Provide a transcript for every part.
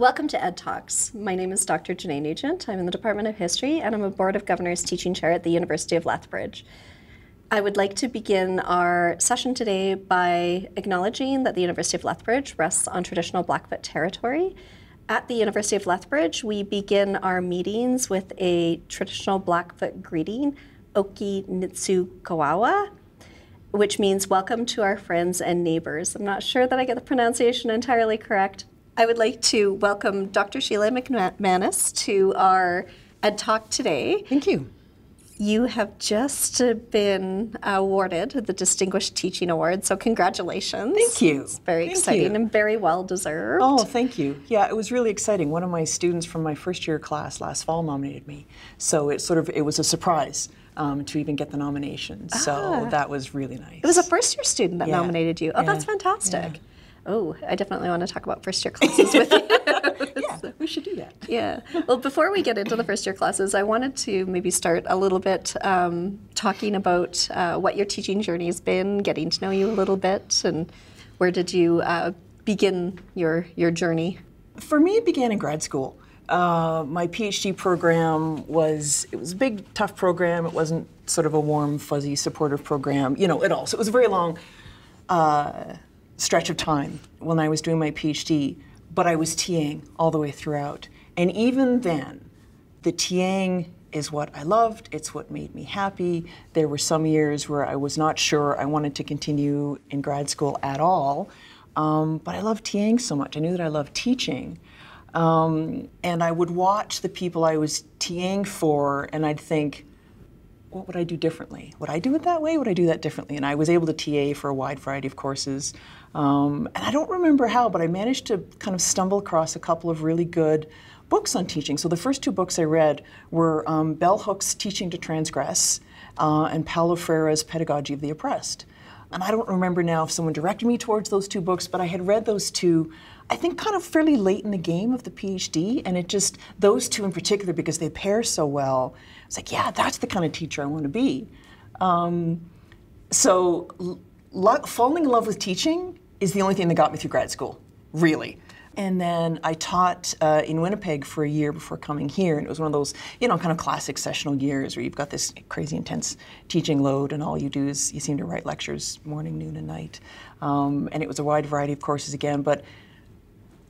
Welcome to Ed Talks. My name is Dr. Janay Nugent. I'm in the Department of History and I'm a Board of Governors teaching chair at the University of Lethbridge. I would like to begin our session today by acknowledging that the University of Lethbridge rests on traditional Blackfoot territory. At the University of Lethbridge, we begin our meetings with a traditional Blackfoot greeting, Oki Nitsu Kawawa, which means welcome to our friends and neighbors. I'm not sure that I get the pronunciation entirely correct. I would like to welcome Dr. Sheila McManus to our Ed Talk today. Thank you. You have just been awarded the Distinguished Teaching Award, so congratulations. Thank you. It's very Thank exciting you. and very well deserved. Oh, thank you. Yeah, it was really exciting. One of my students from my first year class last fall nominated me, so it sort of it was a surprise um, to even get the nomination. So that was really nice. Ah. It was a first year student that Yeah. nominated you. Oh, Yeah. that's fantastic. Oh, I definitely want to talk about first year classes with you. yeah, we should do that. Yeah. Well, before we get into the first year classes, I wanted to maybe start a little bit um, talking about uh, what your teaching journey has been, getting to know you a little bit, and where did you uh, begin your your journey? For me, it began in grad school. Uh, my PhD program was it was a big, tough program. It wasn't sort of a warm, fuzzy, supportive program, you know, at all. So it was a very long uh, stretch of time when I was doing my PhD, but I was TAing all the way throughout. And even then, the TAing is what I loved. It's what made me happy. There were some years where I was not sure I wanted to continue in grad school at all, um, but I loved TAing so much. I knew that I loved teaching. Um, and I would watch the people I was TAing for, and I'd think, what would I do differently? Would I do it that way? Would I do that differently? And I was able to TA for a wide variety of courses. Um, and I don't remember how, but I managed to kind of stumble across a couple of really good books on teaching. So the first two books I read were um, Bell Hooks' Teaching to Transgress uh, and Paulo Freire's Pedagogy of the Oppressed. And I don't remember now if someone directed me towards those two books, but I had read those two, I think, kind of fairly late in the game of the PhD. And it just, those two in particular, because they pair so well, it's like, yeah, that's the kind of teacher I want to be. Um, so, falling in love with teaching is the only thing that got me through grad school, really. And then I taught uh, in Winnipeg for a year before coming here, and it was one of those, you know, kind of classic sessional years where you've got this crazy intense teaching load, and all you do is you seem to write lectures morning, noon, and night. Um, and it was a wide variety of courses again, but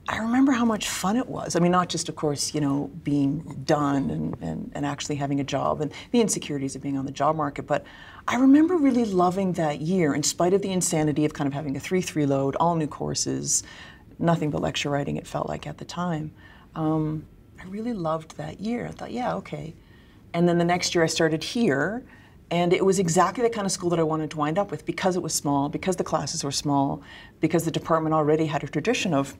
I remember how much fun it was. I mean, not just, of course, you know, being done and, and, and actually having a job and the insecurities of being on the job market, but I remember really loving that year in spite of the insanity of kind of having a 3 3 load, all new courses, nothing but lecture writing, it felt like at the time. Um, I really loved that year. I thought, yeah, okay. And then the next year I started here, and it was exactly the kind of school that I wanted to wind up with because it was small, because the classes were small, because the department already had a tradition of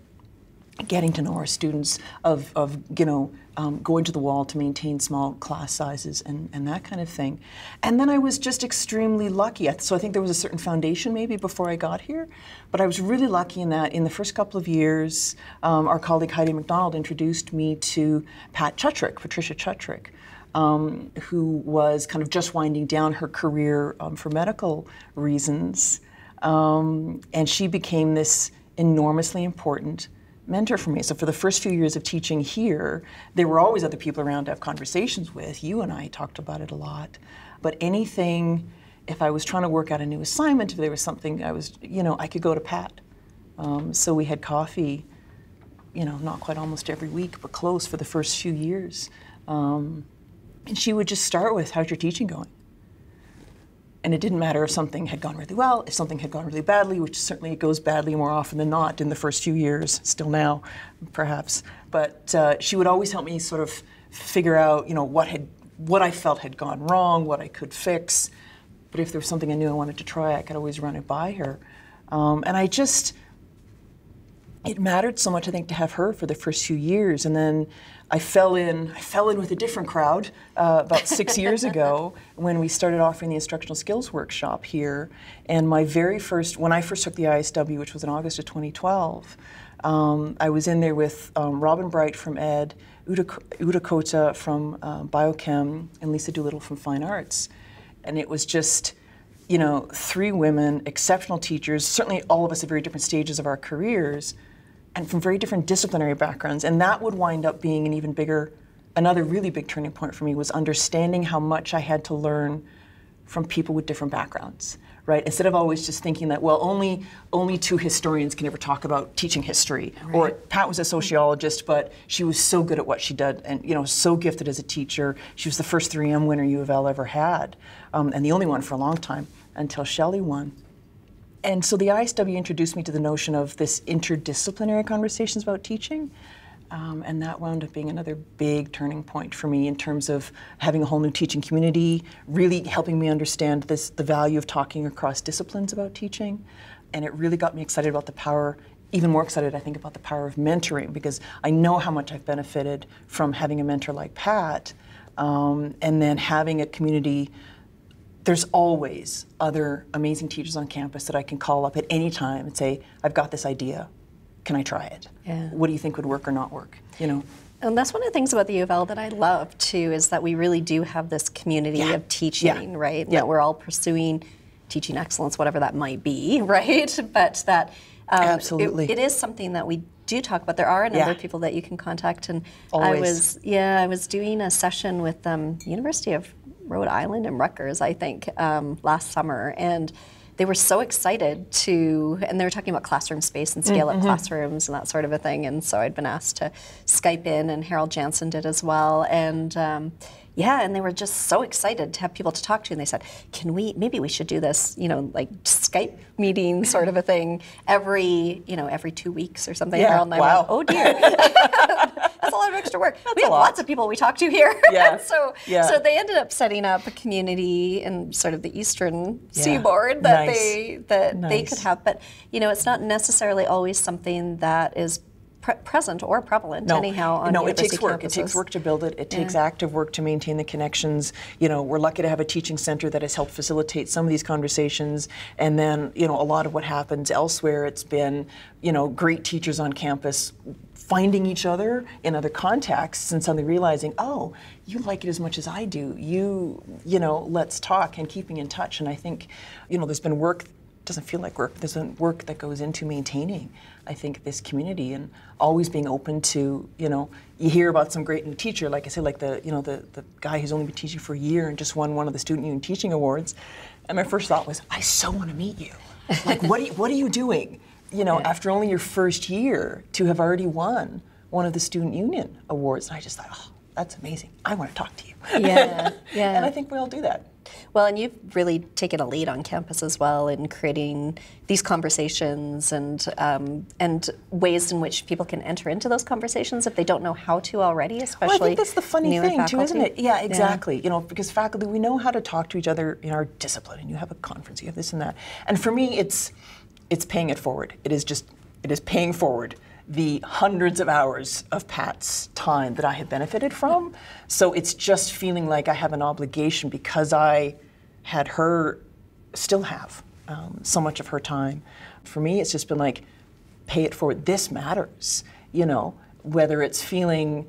getting to know our students, of, of you know, um, going to the wall to maintain small class sizes and, and that kind of thing. And then I was just extremely lucky. So I think there was a certain foundation maybe before I got here, but I was really lucky in that in the first couple of years, um, our colleague Heidi McDonald introduced me to Pat Chuchryk, Patricia Chuchryk. Um, who was kind of just winding down her career um, for medical reasons. Um, and she became this enormously important mentor for me. So for the first few years of teaching here, there were always other people around to have conversations with. You and I talked about it a lot. But anything, if I was trying to work out a new assignment, if there was something I was, you know, I could go to Pat. Um, so we had coffee, you know, not quite almost every week, but close for the first few years. Um, and she would just start with, How's your teaching going? And it didn't matter if something had gone really well, if something had gone really badly, which certainly it goes badly more often than not in the first few years, still now, perhaps. But uh, she would always help me sort of figure out, you know, what had what I felt had gone wrong, what I could fix. But if there was something I knew I wanted to try, I could always run it by her. Um, and I just, it mattered so much, I think, to have her for the first few years. And then I fell in, I fell in with a different crowd uh, about six years ago when we started offering the instructional skills workshop here. And my very first, when I first took the ISW, which was in August of 2012, um, I was in there with um, Robin Bright from Ed, Ute, Ute Kothe from uh, Biochem, and Lisa Doolittle from Fine Arts. And it was just, you know, three women, exceptional teachers, certainly all of us at very different stages of our careers, and from very different disciplinary backgrounds. And that would wind up being an even bigger, another really big turning point for me was understanding how much I had to learn from people with different backgrounds right? Instead of always just thinking that, well, only only two historians can ever talk about teaching history. Right. Or Pat was a sociologist, but she was so good at what she did and, you know, so gifted as a teacher. She was the first 3M winner U of L ever had, um, and the only one for a long time until Shelley won. And so the ISW introduced me to the notion of this interdisciplinary conversations about teaching. Um, and that wound up being another big turning point for me in terms of having a whole new teaching community, really helping me understand this, the value of talking across disciplines about teaching. And it really got me excited about the power, even more excited, I think, about the power of mentoring because I know how much I've benefited from having a mentor like Pat um, and then having a community. There's always other amazing teachers on campus that I can call up at any time and say, I've got this idea can I try it? Yeah. What do you think would work or not work? You know. And that's one of the things about the U of L that I love too is that we really do have this community yeah. of teaching, yeah. right? Yeah. That we're all pursuing teaching excellence, whatever that might be, right? But that um, absolutely it, it is something that we do talk about. There are a number of people that you can contact, and Always. I was yeah I was doing a session with um, University of Rhode Island and Rutgers, I think, um, last summer, and they were so excited to, and they were talking about classroom space and scale mm-hmm. up classrooms and that sort of a thing. And so I'd been asked to Skype in, and Harold Jansen did as well. And um, yeah, and they were just so excited to have people to talk to. And they said, "Can we? Maybe we should do this. You know, like Skype meeting sort of a thing every, you know, every two weeks or something." Yeah. And wow. went, "Oh dear." That's a lot of extra work. That's we have lots of people we talk to here. Yeah. so yeah. so they ended up setting up a community in sort of the eastern yeah. seaboard that nice. they that nice. they could have. But you know, it's not necessarily always something that is pre- present or prevalent no, anyhow on no it takes work campuses. it takes work to build it it takes active work to maintain the connections you know we're lucky to have a teaching center that has helped facilitate some of these conversations and then you know a lot of what happens elsewhere it's been you know great teachers on campus finding each other in other contexts and suddenly realizing, oh, you like it as much as I do. You, you know, let's talk and keeping in touch. And I think, you know, there's been work doesn't feel like work. There's a work that goes into maintaining, I think, this community and always being open to, you know, you hear about some great new teacher, like I said, like the, you know, the, the guy who's only been teaching for a year and just won one of the Student Union Teaching Awards. And my first thought was, I so want to meet you. Like, what are you, what are you doing? You know, yeah. after only your first year to have already won one of the Student Union Awards. And I just thought, oh, that's amazing. I want to talk to you. Yeah, yeah. and I think we all do that. Well, and you've really taken a lead on campus as well in creating these conversations and um, and ways in which people can enter into those conversations if they don't know how to already, especially. Well, I think that's the funny thing faculty. too, isn't it? Yeah, exactly. Yeah. You know, because faculty we know how to talk to each other in our discipline, and you have a conference, you have this and that, and for me, it's it's paying it forward. It is just it is paying forward the hundreds of hours of Pat's time that I have benefited from. So it's just feeling like I have an obligation because I had her, still have um, so much of her time. For me, it's just been like, pay it forward. This matters, you know, whether it's feeling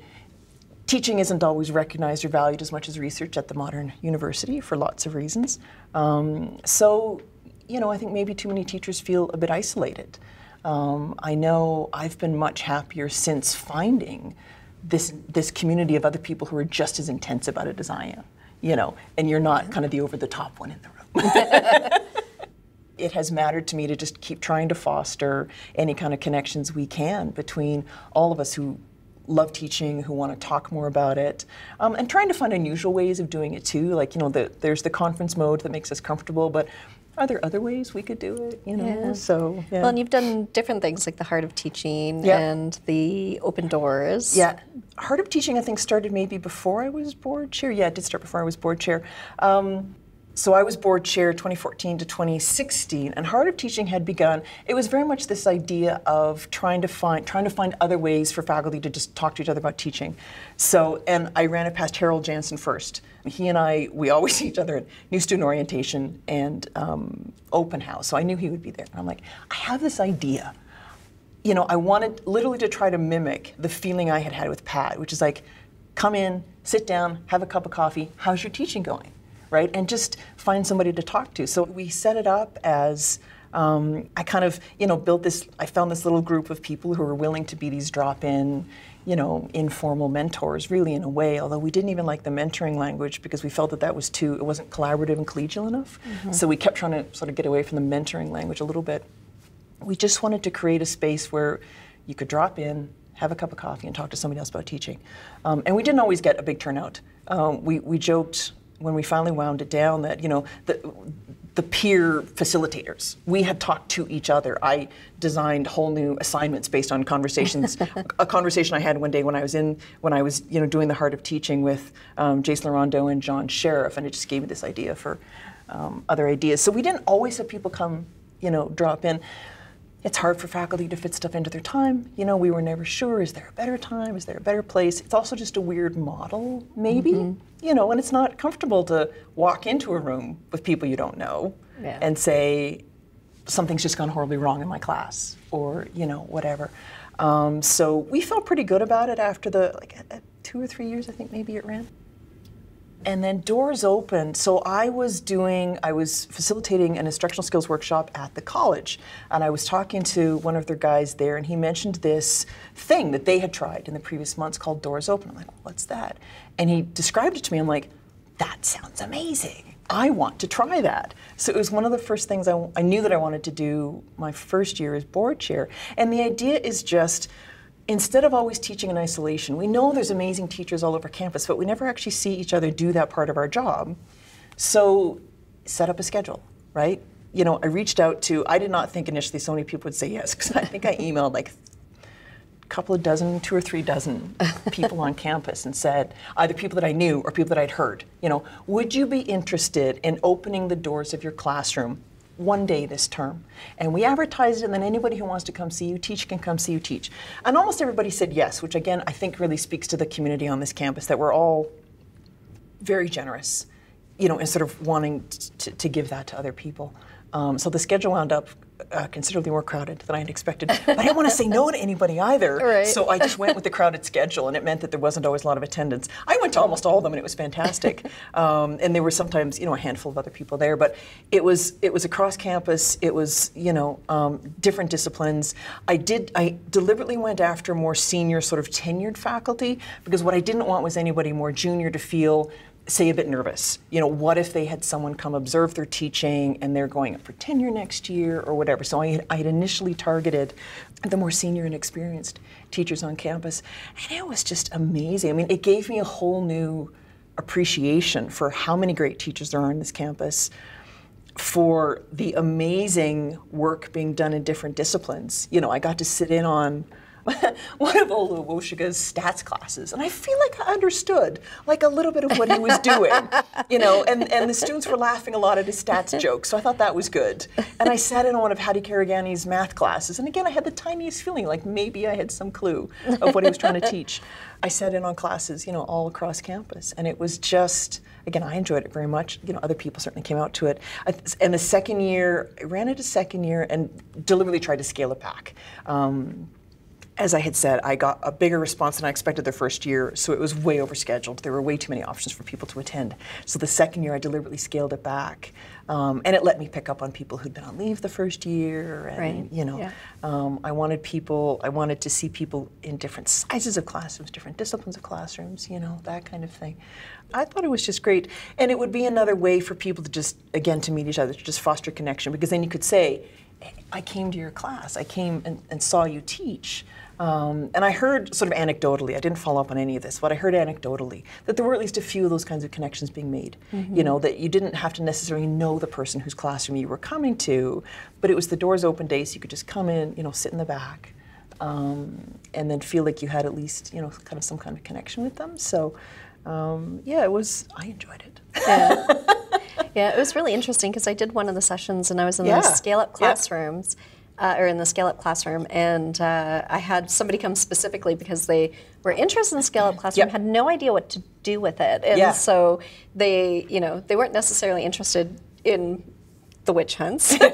teaching isn't always recognized or valued as much as research at the modern university for lots of reasons. Um, so, you know, I think maybe too many teachers feel a bit isolated. Um, I know I've been much happier since finding this this community of other people who are just as intense about it as I am. You know, and you're not kind of the over the top one in the room. it has mattered to me to just keep trying to foster any kind of connections we can between all of us who love teaching, who want to talk more about it, um, and trying to find unusual ways of doing it too. Like you know, the, there's the conference mode that makes us comfortable, but are there other ways we could do it? You know, yeah. so yeah. well, and you've done different things like the Heart of Teaching yep. and the Open Doors. Yeah, Heart of Teaching I think started maybe before I was board chair. Yeah, it did start before I was board chair. Um, so I was board chair 2014 to 2016, and Heart of Teaching had begun. It was very much this idea of trying to find trying to find other ways for faculty to just talk to each other about teaching. So, and I ran it past Harold Jansen first. He and I, we always see each other at new student orientation and um, open house. So I knew he would be there. And I'm like, I have this idea. You know, I wanted literally to try to mimic the feeling I had had with Pat, which is like, come in, sit down, have a cup of coffee. How's your teaching going? Right? And just find somebody to talk to. So we set it up as Um, I kind of, you know, built this. I found this little group of people who were willing to be these drop-in, you know, informal mentors, really in a way. Although we didn't even like the mentoring language because we felt that that was too. It wasn't collaborative and collegial enough. So we kept trying to sort of get away from the mentoring language a little bit. We just wanted to create a space where you could drop in, have a cup of coffee, and talk to somebody else about teaching. Um, and we didn't always get a big turnout. Um, we, we joked when we finally wound it down that you know the, the peer facilitators we had talked to each other. I designed whole new assignments based on conversations. a conversation I had one day when I was in when I was you know doing the heart of teaching with um, Jason Laurendeau and John Sheriff, and it just gave me this idea for um, other ideas. So we didn't always have people come you know drop in it's hard for faculty to fit stuff into their time. You know, we were never sure is there a better time? Is there a better place? It's also just a weird model, maybe. Mm-hmm. You know, and it's not comfortable to walk into a room with people you don't know Yeah. and say, something's just gone horribly wrong in my class or, you know, whatever. Um, so we felt pretty good about it after the, like, uh, two or three years, I think maybe it ran and then doors opened. So I was doing, I was facilitating an instructional skills workshop at the college, and I was talking to one of their guys there, and he mentioned this thing that they had tried in the previous months called Doors Open. I'm like, what's that? And he described it to me. I'm like, that sounds amazing. I want to try that. So it was one of the first things I, I knew that I wanted to do my first year as board chair. And the idea is just, instead of always teaching in isolation, we know there's amazing teachers all over campus, but we never actually see each other do that part of our job. So set up a schedule, right? You know, I reached out to, I did not think initially so many people would say yes, because I think I emailed like a couple of dozen, two or three dozen people on campus and said, either people that I knew or people that I'd heard, you know, would you be interested in opening the doors of your classroom one day this term. And we advertised it, and then anybody who wants to come see you teach can come see you teach. And almost everybody said yes, which again I think really speaks to the community on this campus that we're all very generous, you know, and sort of wanting to, to give that to other people. Um, so the schedule wound up uh, considerably more crowded than I had expected. But I didn't want to say no to anybody either. Right. So I just went with the crowded schedule, and it meant that there wasn't always a lot of attendance. I went to almost all of them, and it was fantastic. um, and there were sometimes, you know, a handful of other people there, but it was it was across campus. It was, you know, um, different disciplines. I did I deliberately went after more senior, sort of tenured faculty because what I didn't want was anybody more junior to feel say a bit nervous. You know, what if they had someone come observe their teaching and they're going up for tenure next year or whatever. So I had, I had initially targeted the more senior and experienced teachers on campus, and it was just amazing. I mean, it gave me a whole new appreciation for how many great teachers there are on this campus for the amazing work being done in different disciplines. You know, I got to sit in on one of Olu Awosoga's stats classes, and I feel like I understood like a little bit of what he was doing, you know, and, and the students were laughing a lot at his stats jokes, so I thought that was good. And I sat in on one of Hadi Kharaghani's math classes, and again, I had the tiniest feeling like maybe I had some clue of what he was trying to teach. I sat in on classes, you know, all across campus, and it was just, again, I enjoyed it very much. You know, other people certainly came out to it. And the second year, I ran it a second year and deliberately tried to scale it back. Um, as I had said, I got a bigger response than I expected the first year, so it was way overscheduled. There were way too many options for people to attend. So the second year, I deliberately scaled it back, um, and it let me pick up on people who'd been on leave the first year, and Right, you know, yeah. um, I wanted people, I wanted to see people in different sizes of classrooms, different disciplines of classrooms, you know, that kind of thing. I thought it was just great, and it would be another way for people to just, again, to meet each other, to just foster connection, because then you could say, I came to your class, I came and, and saw you teach. Um, and I heard sort of anecdotally, I didn't follow up on any of this, but I heard anecdotally that there were at least a few of those kinds of connections being made. You know, that you didn't have to necessarily know the person whose classroom you were coming to, but it was the doors open day, so you could just come in, you know, sit in the back, um, and then feel like you had at least, you know, kind of some kind of connection with them. So, um, yeah, it was, I enjoyed it. Yeah. yeah, it was really interesting because I did one of the sessions and I was in Yeah. the scale up Yeah. Uh, or in the scale up classroom, and uh, I had somebody come specifically because they were interested in scale up classroom, Yep. had no idea what to do with it, and Yeah. so they, you know, they weren't necessarily interested in the witch hunts.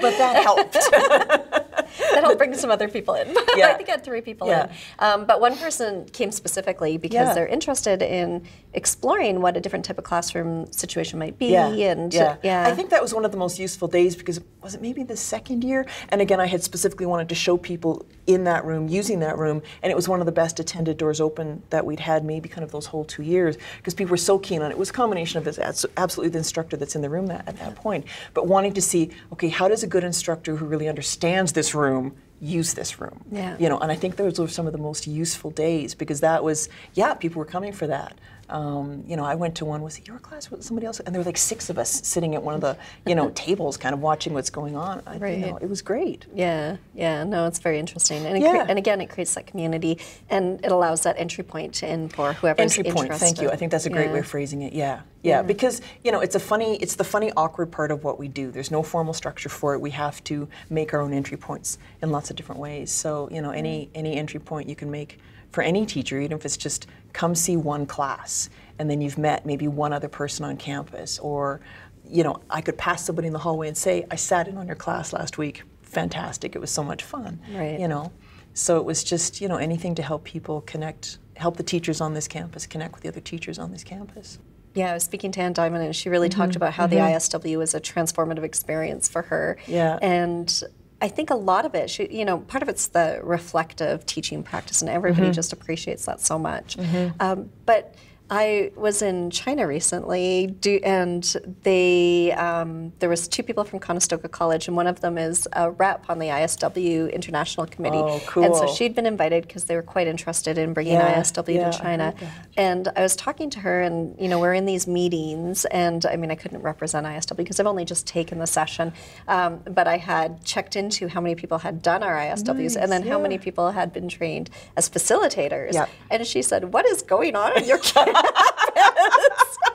But that helped. that helped bring some other people in. Yeah. I think I had three people Yeah. in. Um, but one person came specifically because Yeah. they're interested in exploring what a different type of classroom situation might be. Yeah, And yeah. yeah. I think that was one of the most useful days because was it maybe the second year? And again, I had specifically wanted to show people in that room using that room, and it was one of the best attended doors open that we'd had maybe kind of those whole two years because people were so keen on it. It was a combination of this absolutely the instructor that's in the room that, at that point, but wanting to see okay, how does a good instructor who really understands this room use this room? Yeah. You know, and I think those were some of the most useful days because that was yeah, people were coming for that. Um, you know, I went to one. Was it your class? Was it somebody else? And there were like six of us sitting at one of the, you know, tables, kind of watching what's going on. I, Right. You know, it was great. Yeah, yeah, no, it's very interesting, and it Yeah. and again, it creates that community, and it allows that entry point in for whoever's Entry point. Thank you. I think that's a great Yeah. way of phrasing it. Yeah. yeah, Because you know, it's a funny, it's the funny, awkward part of what we do. There's no formal structure for it. We have to make our own entry points in lots of different ways. So you know, any any entry point you can make for any teacher, even if it's just come see one class, and then you've met maybe one other person on campus, or you know, I could pass somebody in the hallway and say, I sat in on your class last week. Fantastic. It was so much fun. Right. You know. So it was just, you know, anything to help people connect, help the teachers on this campus connect with the other teachers on this campus. Yeah, I was speaking to Anne Diamond, and she really Mm-hmm. talked about how the ISW was a transformative experience for her. Yeah. And I think a lot of it, you know, part of it's the reflective teaching practice, and everybody Mm-hmm. just appreciates that so much. Um, but I was in China recently, do, and they um, there was two people from Conestoga College, and one of them is a rep on the ISW International Committee. Oh, cool! And so she'd been invited because they were quite interested in bringing Yeah, ISW yeah, to China. that. And I was talking to her, and you know, we're in these meetings, and I mean, I couldn't represent ISW because I've only just taken the session, um, but I had checked into how many people had done our ISWs, and then how many people had been trained as facilitators. Yep. And she said, "What is going on in your campus?" Those are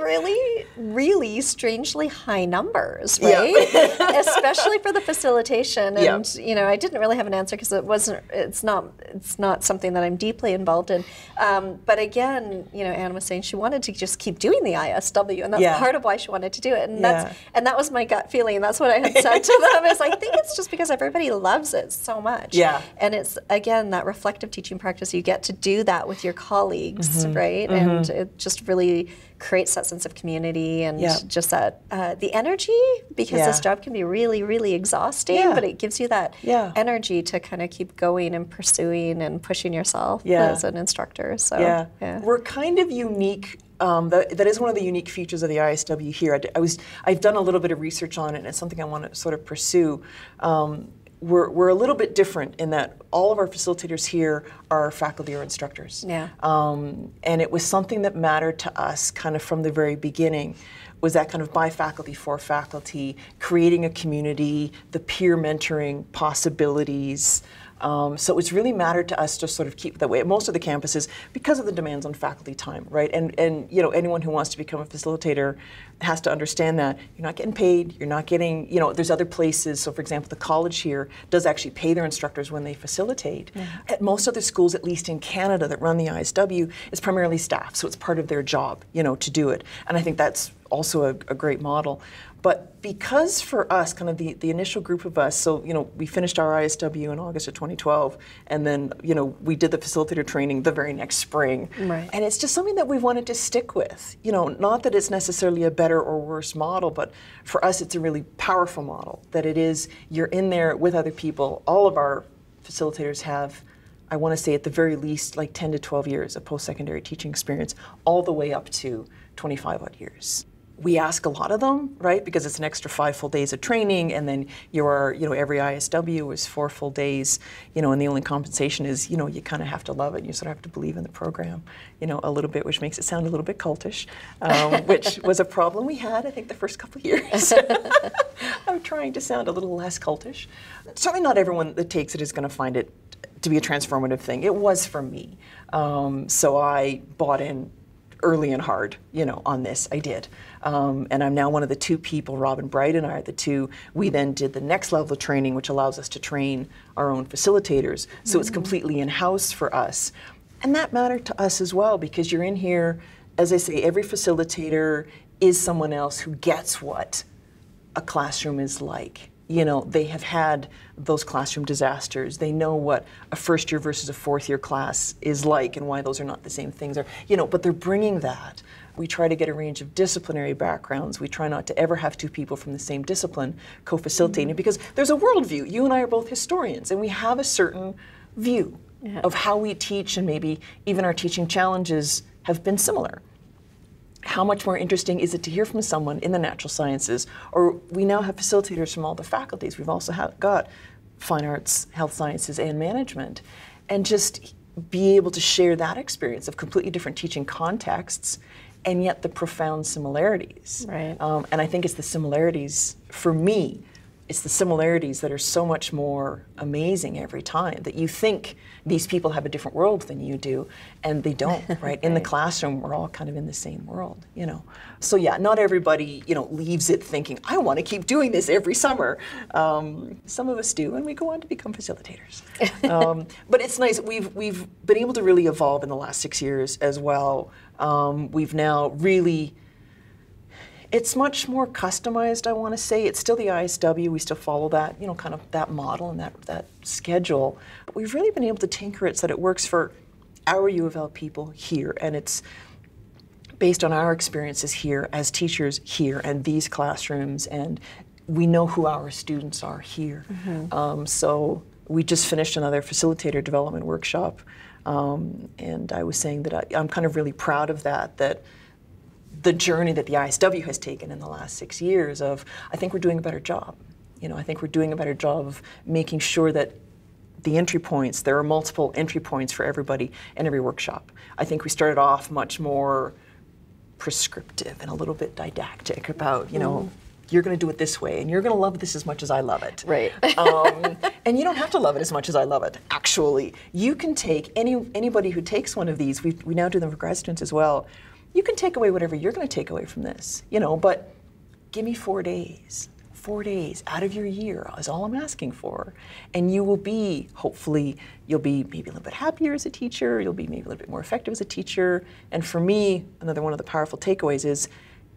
really, really strangely high numbers, Yeah. right? Especially for the facilitation. Yeah. And you know, I didn't really have an answer because it wasn't. It's not. It's not something that I'm deeply involved in. Um, but again, you know, Anne was saying she wanted to just keep doing the ISW, and that's Yeah. part of why she wanted to do it. And Yeah. that's and that was my gut feeling. That's what I had said to them. Is I think it's just because everybody loves it so much. Yeah. And it's again that reflective teaching practice. You get to do that with your colleagues, Mm-hmm. right? And it just really creates that sense of community and Yeah. just that uh, the energy because Yeah. this job can be really, really exhausting, Yeah. but it gives you that Yeah. energy to kind of keep going and pursuing and pushing yourself as an instructor. So Yeah. yeah. We're kind of unique. Um, that, that is one of the unique features of the ISW here. I, I was, I've done a little bit of research on it, and it's something I want to sort of pursue. Um, we're, we're a little bit different in that all of our facilitators here are faculty or instructors. Yeah. Um, and it was something that mattered to us kind of from the very beginning was that kind of by faculty for faculty, creating a community, the peer mentoring possibilities. Um, so it's really mattered to us to sort of keep it that way at most of the campuses because of the demands on faculty time, right? And and you know anyone who wants to become a facilitator has to understand that you're not getting paid, you're not getting, you know, there's other places. So for example, the college here does actually pay their instructors when they facilitate. At most other schools, at least in Canada, that run the ISW, it's primarily staff, so it's part of their job, you know, to do it. And I think that's also a, a great model. But because for us, kind of the, the initial group of us, so, you know, we finished our ISW in August of 2012, and then, you know, we did the facilitator training the very next spring. Right. And it's just something that we wanted to stick with. You know, not that it's necessarily a better or worse model, but for us, it's a really powerful model. That it is, you're in there with other people. All of our facilitators have, I want to say at the very least, like 10 to 12 years of post secondary teaching experience, all the way up to 25 odd years. We ask a lot of them, right? Because it's an extra five full days of training, and then your, you know, every ISW is four full days, you know, and the only compensation is, you know, you kind of have to love it. You sort of have to believe in the program, you know, a little bit, which makes it sound a little bit cultish, um, which was a problem we had, I think, the first couple years. I'm trying to sound a little less cultish. Certainly, not everyone that takes it is going to find it to be a transformative thing. It was for me, um, so I bought in early and hard, you know, on this. I did. Um, and I'm now one of the two people, Robin Bright and I are the two. We then did the next level of training, which allows us to train our own facilitators. So it's completely in house for us. And that mattered to us as well because you're in here, as I say, every facilitator is someone else who gets what a classroom is like. you know, they have had those classroom disasters. They know what a first year versus a fourth year class is like and why those are not the same things. Or, you know, but they're bringing that. We try to get a range of disciplinary backgrounds. We try not to ever have two people from the same discipline co-facilitating mm-hmm. because there's a worldview. You and I are both historians, and we have a certain view Yeah. of how we teach, and maybe even our teaching challenges have been similar how much more interesting is it to hear from someone in the natural sciences? Or we now have facilitators from all the faculties. We've also got fine arts, health sciences, and management. And just be able to share that experience of completely different teaching contexts and yet the profound similarities. Right. Um, and I think it's the similarities, for me, it's the similarities that are so much more amazing every time that you think these people have a different world than you do and they don't right? In the classroom we're all kind of in the same world you know? So yeah not everybody you know leaves it thinking i want to keep doing this every summer. Um, some of us do and we go on to become facilitators. Um, but it's nice we've we've been able to really evolve in the last six years as well. Um, we've now really it's much more customized, I want to say. It's still the ISW. We still follow that, you know, kind of that model and that, that schedule. But we've really been able to tinker it so that it works for our U of L people here. And it's based on our experiences here as teachers here and these classrooms. And we know who our students are here. Um, so we just finished another facilitator development workshop. Um, and I was saying that I, I'm kind of really proud of that, that the journey that the ISW has taken in the last six years of I think we're doing a better job. You know, I think we're doing a better job of making sure that the entry points, there are multiple entry points for everybody in every workshop. I think we started off much more prescriptive and a little bit didactic about, you know, you're going to do it this way and you're going to love this as much as I love it. Right. um, and you don't have to love it as much as I love it. Actually, you can take any anybody who takes one of these. We we now do them for grad students as well. You can take away whatever you're going to take away from this. You know, but give me four days. Four days out of your year is all I'm asking for, and you will be hopefully you'll be maybe a little bit happier as a teacher. You'll be maybe a little bit more effective as a teacher. And for me, another one of the powerful takeaways is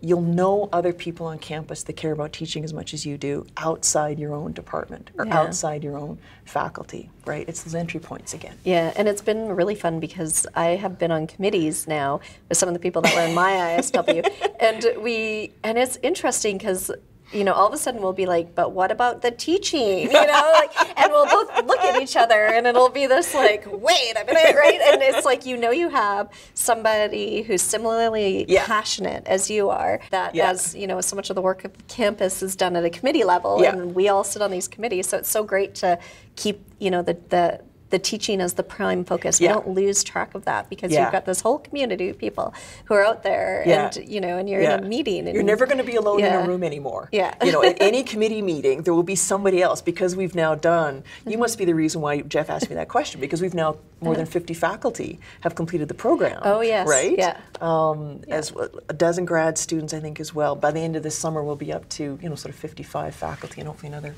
you'll know other people on campus that care about teaching as much as you do outside your own department or Yeah. outside your own faculty, right? It's those entry points again. Yeah, and it's been really fun because I have been on committees now with some of the people that were in my ISW, and we and it's interesting because you know all of a sudden we'll be like, but what about the teaching? You know, like, and we'll both look at each other, and it'll be this like, wait a minute, right? And it's like you know you have somebody who's similarly Yeah. passionate as you are. That Yeah. as you know, so much of the work of campus is done at a committee level, Yeah. and we all sit on these committees. So it's so great to keep you know the the the teaching as the prime focus. We don't lose track of that because Yeah. you've got this whole community of people who are out there, Yeah. and you know, and you're Yeah. in a meeting. And You're never going to be alone in a room anymore. Yeah. You know, at any committee meeting, there will be somebody else because we've now done. You must be the reason why Jeff asked me that question because we've now more than 50 faculty have completed the program. Oh, yes. Right. Yeah. Um, As a dozen grad students, I think, as well. By the end of this summer, we'll be up to you know sort of 55 faculty and hopefully another.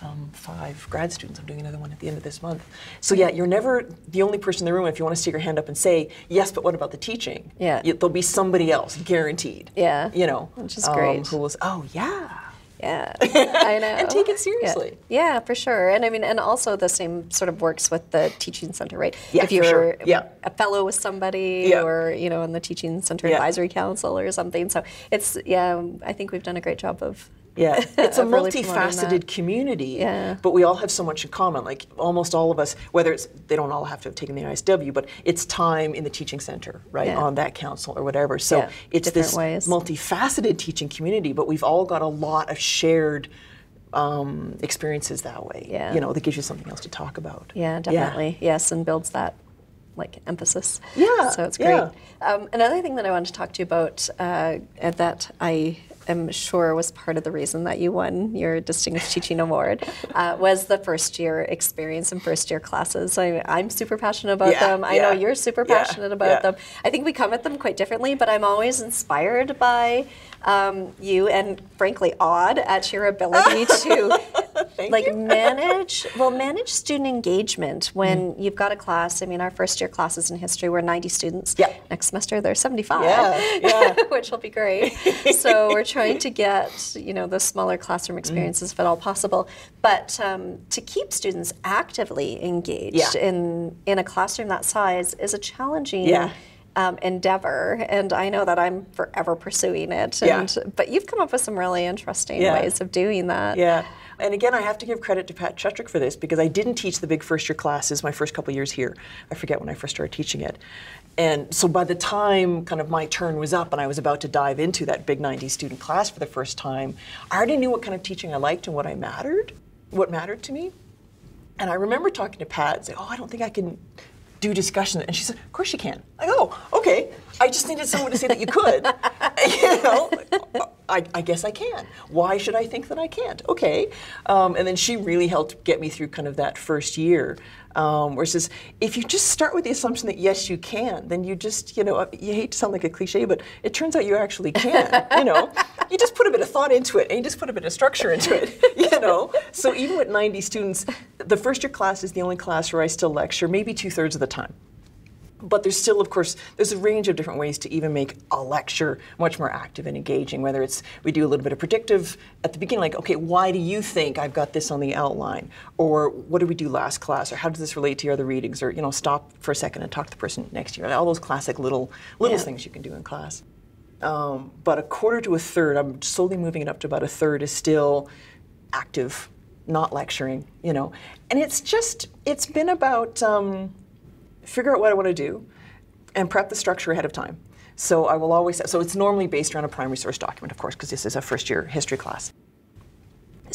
Um, five grad students. I'm doing another one at the end of this month. So yeah, you're never the only person in the room. If you want to stick your hand up and say yes, but what about the teaching? Yeah. You- there'll be somebody else, guaranteed. Yeah. You know, Which is um, great. Who was? Oh yeah. Yeah, I know. And take it seriously. Yeah. for sure. And I mean, and also the same sort of works with the teaching center, right? Yeah, if you're sure. Yeah. a fellow with somebody, Yeah. or you know, in the teaching center Yeah. advisory council or something. So it's yeah, I think we've done a great job of. Yeah, it's a of really multifaceted community. Yeah. But we all have so much in common. Like almost all of us, whether it's they don't all have to have taken the ISW, but it's time in the teaching center, right, Yeah. on that council or whatever. So Yeah, it's different this ways. multifaceted teaching community, but we've all got a lot of shared um, experiences that way. Yeah. You know, that gives you something else to talk about. Yeah, definitely. Yes, and builds that like emphasis. Yeah, So it's great. yeah. Um, another thing that I wanted to talk to you about uh, that I am sure was part of the reason that you won your Distinguished Teaching Award uh, was the first year experience and first year classes. I, I'm super passionate about Yeah, them. I know you're super yeah, passionate about yeah. them. I think we come at them quite differently, but I'm always inspired by um, you and frankly awed at your ability to Thank like you. manage well manage student engagement when you've got a class i mean our first year classes in history were 90 students Yeah. next semester there's 75 Yeah, yeah. which will be great so we're trying to get you know the smaller classroom Mm. experiences if at all possible but um, to keep students actively engaged Yeah. in in a classroom that size is a challenging Yeah. um, endeavor, and I know that I'm forever pursuing it. Yeah. But you've come up with some really interesting Yeah. ways of doing that. Yeah. And again, I have to give credit to Pat Chuchryk for this because I didn't teach the big first year classes my first couple years here. I forget when I first started teaching it. And so by the time kind of my turn was up and I was about to dive into that big 90 student class for the first time, I already knew what kind of teaching I liked and what I mattered, what mattered to me. And I remember talking to Pat and saying, Oh, I don't think I can do discussion. And she said, Of course you can. I go, oh, okay. I just needed someone to say that you could. you know, I, I guess I can. Why should I think that I can't? Okay. Um, and then she really helped get me through kind of that first year. Um, where it says, if you just start with the assumption that yes, you can, then you just, you know, you hate to sound like a cliche, but it turns out you actually can. you know, you just put a bit of thought into it and you just put a bit of structure into it. You know, so even with 90 students, the first year class is the only class where I still lecture, maybe two thirds of the time but there's still of course there's a range of different ways to even make a lecture much more active and engaging whether it's we do a little bit of predictive at the beginning like okay why do you think i've got this on the outline? Or what did we do last class? Or how does this relate to your other readings? Or you know stop for a second and talk to the person next to you all those classic little little Yeah. things you can do in class. Um, but a quarter to a third i'm slowly moving it up to about a third is still active not lecturing you know. And it's just it's been about um, figure out what I want to do, and prep the structure ahead of time. So I will always, so it's normally based around a primary source document, of course, because this is a first year history class.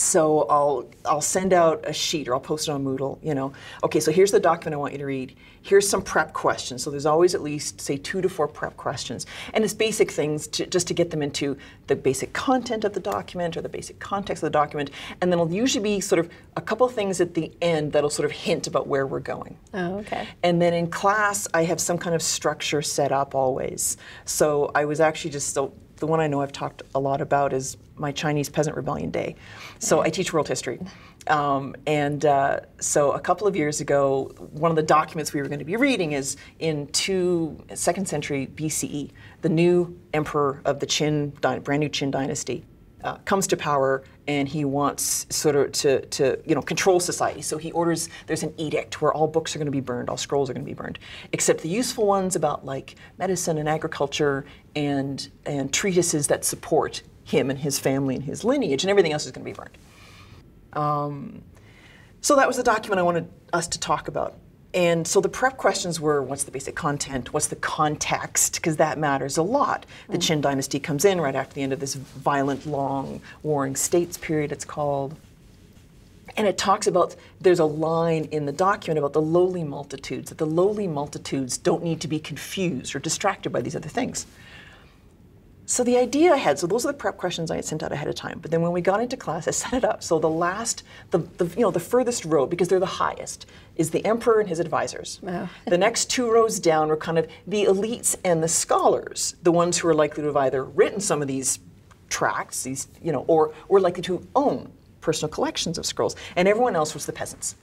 So I'll I'll send out a sheet or I'll post it on Moodle. You know, okay, so here's the document I want you to read. Here's some prep questions. So there's always at least say two to four prep questions, and it's basic things to, just to get them into the basic content of the document or the basic context of the document, and then it'll usually be sort of a couple things at the end that'll sort of hint about where we're going. Oh, okay. And then in class, I have some kind of structure set up always. So I was actually just so the one I know I've talked a lot about is my Chinese Peasant Rebellion Day. So I teach world history. Um, and uh, so a couple of years ago, one of the documents we were going to be reading is in two second century BCE, the new emperor of the Qin, brand new Qin dynasty uh, comes to power and he wants sort of to, to you know control society. So he orders there's an edict where all books are going to be burned, all scrolls are going to be burned, except the useful ones about like medicine and agriculture and and treatises that support him and his family and his lineage, and everything else is going to be burned. So that was the document I wanted us to talk about. And so the prep questions were what's the basic content? What's the context? Because that matters a lot. The Qin dynasty comes in right after the end of this violent, long, warring states period, it's called. And it talks about, there's a line in the document about the lowly multitudes, that the lowly multitudes don't need to be confused or distracted by these other things. So the idea I had, so those are the prep questions I had sent out ahead of time. But then when we got into class, I set it up. So the last, the, the you know, the furthest row, because they're the highest, is the emperor and his advisors. Oh. the next two rows down were kind of the elites and the scholars, the ones who are likely to have either written some of these tracts, these, you know, or were likely to own personal collections of scrolls. And everyone else was the peasants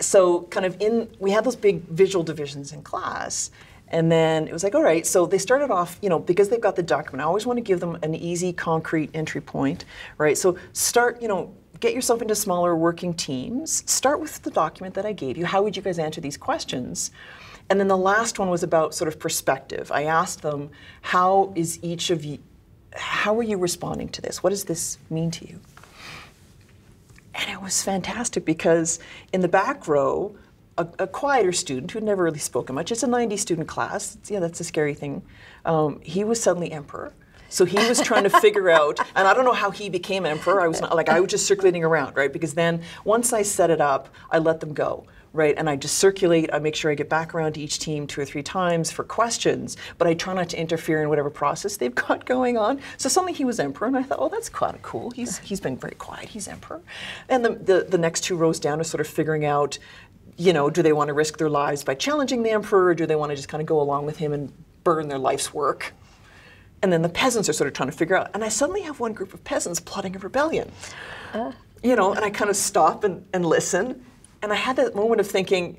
so kind of in we had those big visual divisions in class and then it was like all right so they started off you know because they've got the document i always want to give them an easy concrete entry point right? So start you know get yourself into smaller working teams. Start with the document that i gave you. How would you guys answer these questions? And then the last one was about sort of perspective. I asked them how is each of you how are you responding to this? What does this mean to you? And it was fantastic because in the back row, a, a quieter student who'd never really spoken much, it's a 90 student class, yeah, that's a scary thing. Um, he was suddenly emperor. So he was trying to figure out, and I don't know how he became emperor. I was not like I was just circulating around, right? Because then once I set it up, I let them go, right? And I just circulate. I make sure I get back around to each team two or three times for questions, but I try not to interfere in whatever process they've got going on. So suddenly he was emperor, and I thought, oh, that's kind of cool. He's he's been very quiet. He's emperor. And the, the the next two rows down are sort of figuring out, you know, do they want to risk their lives by challenging the emperor, or do they want to just kind of go along with him and burn their life's work? And then the peasants are sort of trying to figure out. And I suddenly have one group of peasants plotting a rebellion. Uh. you know, and I kind of stop and, and listen. And I had that moment of thinking,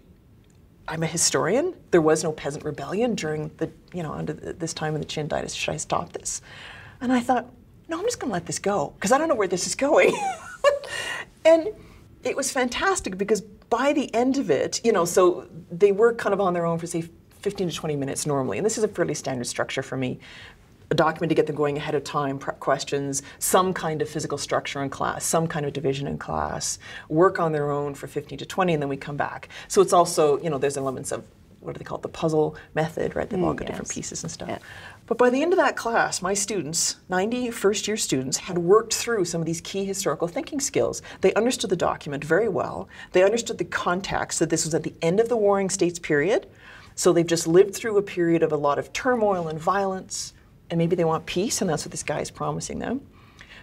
I'm a historian. There was no peasant rebellion during the, you know, under the, this time in the Qin dynasty. Should I stop this? And I thought, no, I'm just going to let this go because I don't know where this is going. and it was fantastic because by the end of it, you know, so they were kind of on their own for say 15 to 20 minutes normally, and this is a fairly standard structure for me. A document to get them going ahead of time, prep questions, some kind of physical structure in class, some kind of division in class, work on their own for 15 to 20, and then we come back. So it's also, you know, there's elements of what do they call it, the puzzle method, right? They've mm, all got yes. different pieces and stuff. Yeah. But by the end of that class, my students, 90 first year students, had worked through some of these key historical thinking skills. They understood the document very well. They understood the context that this was at the end of the Warring States period. So they've just lived through a period of a lot of turmoil and violence, and maybe they want peace, and that's what this guy is promising them.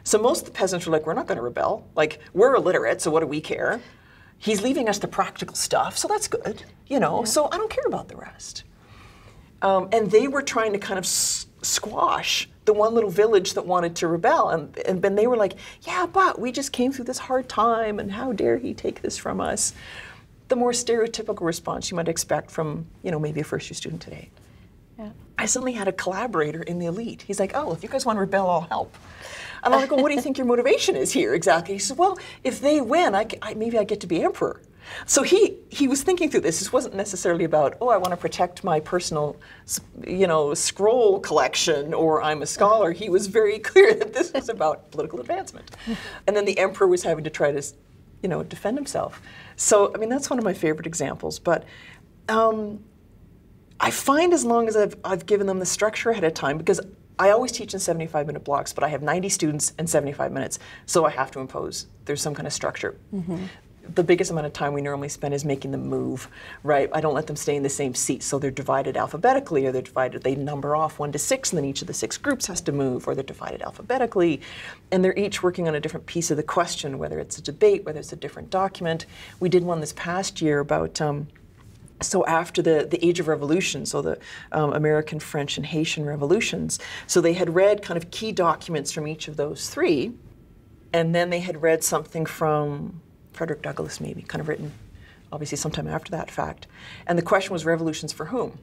So most of the peasants are like, we're not going to rebel. Like, we're illiterate, so what do we care? He's leaving us the practical stuff, so that's good, you know, yeah. so I don't care about the rest. Um, and they were trying to kind of s- squash the one little village that wanted to rebel. And, and, and they were like, yeah, but we just came through this hard time, and how dare he take this from us? The more stereotypical response you might expect from, you know, maybe a first year student today. Yeah. I suddenly had a collaborator in the elite. He's like, oh, if you guys want to rebel, I'll help. And I'm like, well, what do you think your motivation is here exactly? He said, well, if they win, I, I, maybe I get to be emperor. So he, he was thinking through this. This wasn't necessarily about, oh, I want to protect my personal, you know, scroll collection or I'm a scholar. He was very clear that this was about political advancement. And then the emperor was having to try to, you know, defend himself. So, I mean, that's one of my favorite examples. But um, I find as long as I've, I've given them the structure ahead of time, because I always teach in 75 minute blocks, but I have 90 students and 75 minutes, so I have to impose. There's some kind of structure. Mm-hmm. The biggest amount of time we normally spend is making them move, right? I don't let them stay in the same seat, so they're divided alphabetically, or they're divided, they number off one to six, and then each of the six groups has to move, or they're divided alphabetically. And they're each working on a different piece of the question, whether it's a debate, whether it's a different document. We did one this past year about. Um, so after the, the age of revolution so the um, american french and haitian revolutions so they had read kind of key documents from each of those three and then they had read something from frederick douglass maybe kind of written obviously sometime after that fact. And the question was revolutions for whom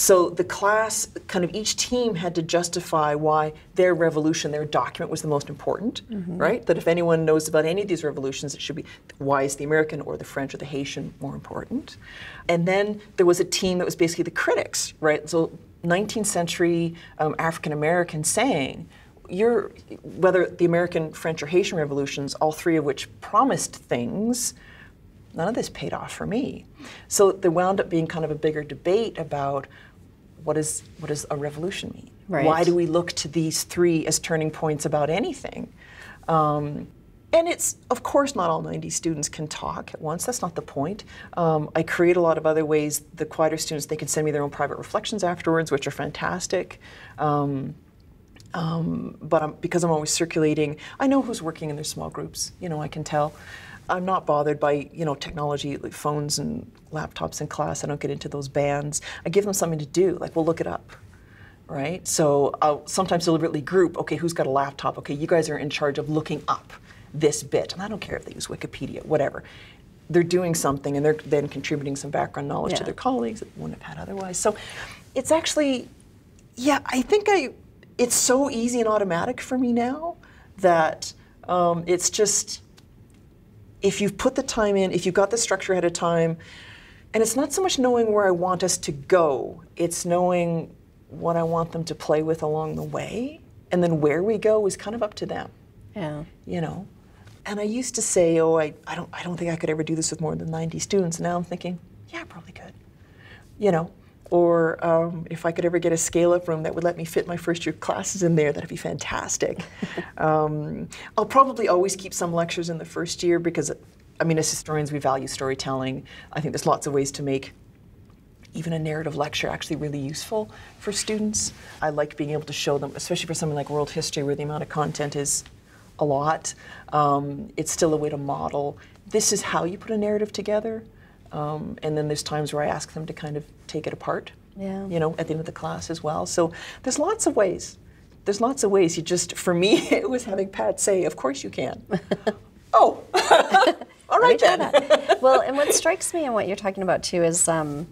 so the class, kind of each team had to justify why their revolution, their document was the most important, mm-hmm. right? That if anyone knows about any of these revolutions, it should be why is the American or the French or the Haitian more important? And then there was a team that was basically the critics, right? So 19th century um, African Americans saying, you're, whether the American, French, or Haitian revolutions, all three of which promised things, none of this paid off for me. So there wound up being kind of a bigger debate about what is what does a revolution mean? Right. Why do we look to these three as turning points about anything? Um, and it's, of course, not all 90 students can talk at once. That's not the point. Um, I create a lot of other ways. The quieter students, they can send me their own private reflections afterwards, which are fantastic. Um, um, but I'm, because I'm always circulating, I know who's working in their small groups. You know, I can tell. I'm not bothered by you know technology, like phones and laptops in class. I don't get into those bands. I give them something to do. Like we'll look it up, right? So I'll sometimes deliberately group. Okay, who's got a laptop? Okay, you guys are in charge of looking up this bit, and I don't care if they use Wikipedia, whatever. They're doing something, and they're then contributing some background knowledge yeah. to their colleagues that wouldn't have had otherwise. So it's actually, yeah, I think I. It's so easy and automatic for me now that um, it's just if you've put the time in, if you've got the structure ahead of time, and it's not so much knowing where I want us to go, it's knowing what I want them to play with along the way. And then where we go is kind of up to them. Yeah. You know? And I used to say, oh, I, I, don't, I don't think I could ever do this with more than 90 students. And now I'm thinking, yeah, I probably could. You know? Or um, if I could ever get a scale up room that would let me fit my first year classes in there, that'd be fantastic. um, I'll probably always keep some lectures in the first year because, I mean, as historians, we value storytelling. I think there's lots of ways to make even a narrative lecture actually really useful for students. I like being able to show them, especially for something like world history where the amount of content is a lot. Um, it's still a way to model. This is how you put a narrative together. Um, and then there's times where I ask them to kind of take it apart, yeah. you know, at the end of the class as well. So there's lots of ways. There's lots of ways. You just, for me, it was having Pat say, of course you can. Oh, all right then. well, and what strikes me and what you're talking about too is um,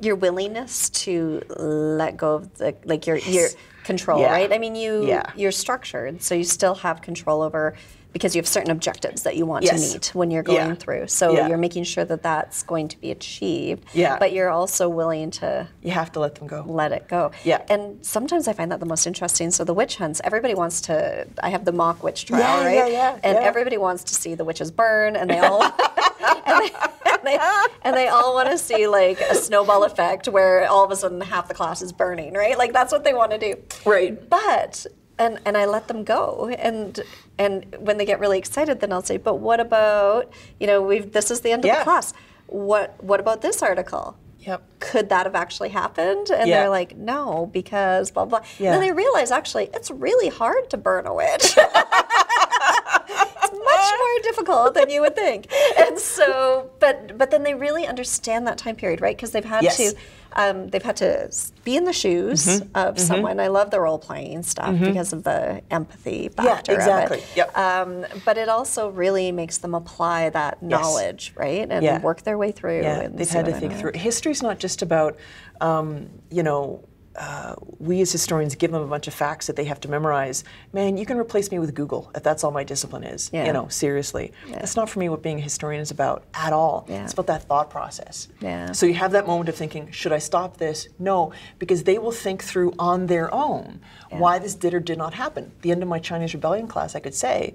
your willingness to let go of the like your your control, Yeah. right? I mean, you Yeah. you're structured, so you still have control over because you have certain objectives that you want Yes. to meet when you're going Yeah. through. So Yeah. you're making sure that that's going to be achieved. Yeah. But you're also willing to You have to let them go. let it go. Yeah. And sometimes I find that the most interesting. So the witch hunts, everybody wants to. I have the mock witch trial, Yeah, right? yeah, yeah, And everybody wants to see the witches burn, and they all. and, they, and, they, and they all want to see like a snowball effect where all of a sudden half the class is burning, right? Like that's what they want to do. Right. But and and I let them go, and and when they get really excited, then I'll say, but what about you know we've this is the end of Yeah. the class. What what about this article? Yep. could that have actually happened? And Yeah. they're like, no, because blah, blah. Yeah. And then they realize actually it's really hard to burn a witch. much more difficult than you would think. And so, but but then they really understand that time period, right? Because they've had Yes. to. Um, they've had to be in the shoes Mm-hmm. of someone. I love the role playing stuff because of the empathy factor yeah, exactly. of it. Yep. Um, but it also really makes them apply that knowledge, right? And Yeah. work their way through. Yeah, and they've had to think through. History's not just about, um, you know, uh, we as historians give them a bunch of facts that they have to memorize. Man, you can replace me with Google if that's all my discipline is. Yeah. You know, seriously. That's not for me what being a historian is about at all. Yeah. It's about that thought process. Yeah. So you have that moment of thinking, should I stop this? No, because they will think through on their own why this did or did not happen. At the end of my Chinese rebellion class, I could say,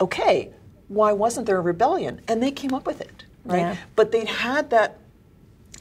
okay, why wasn't there a rebellion? And they came up with it, right? Yeah. But they'd had that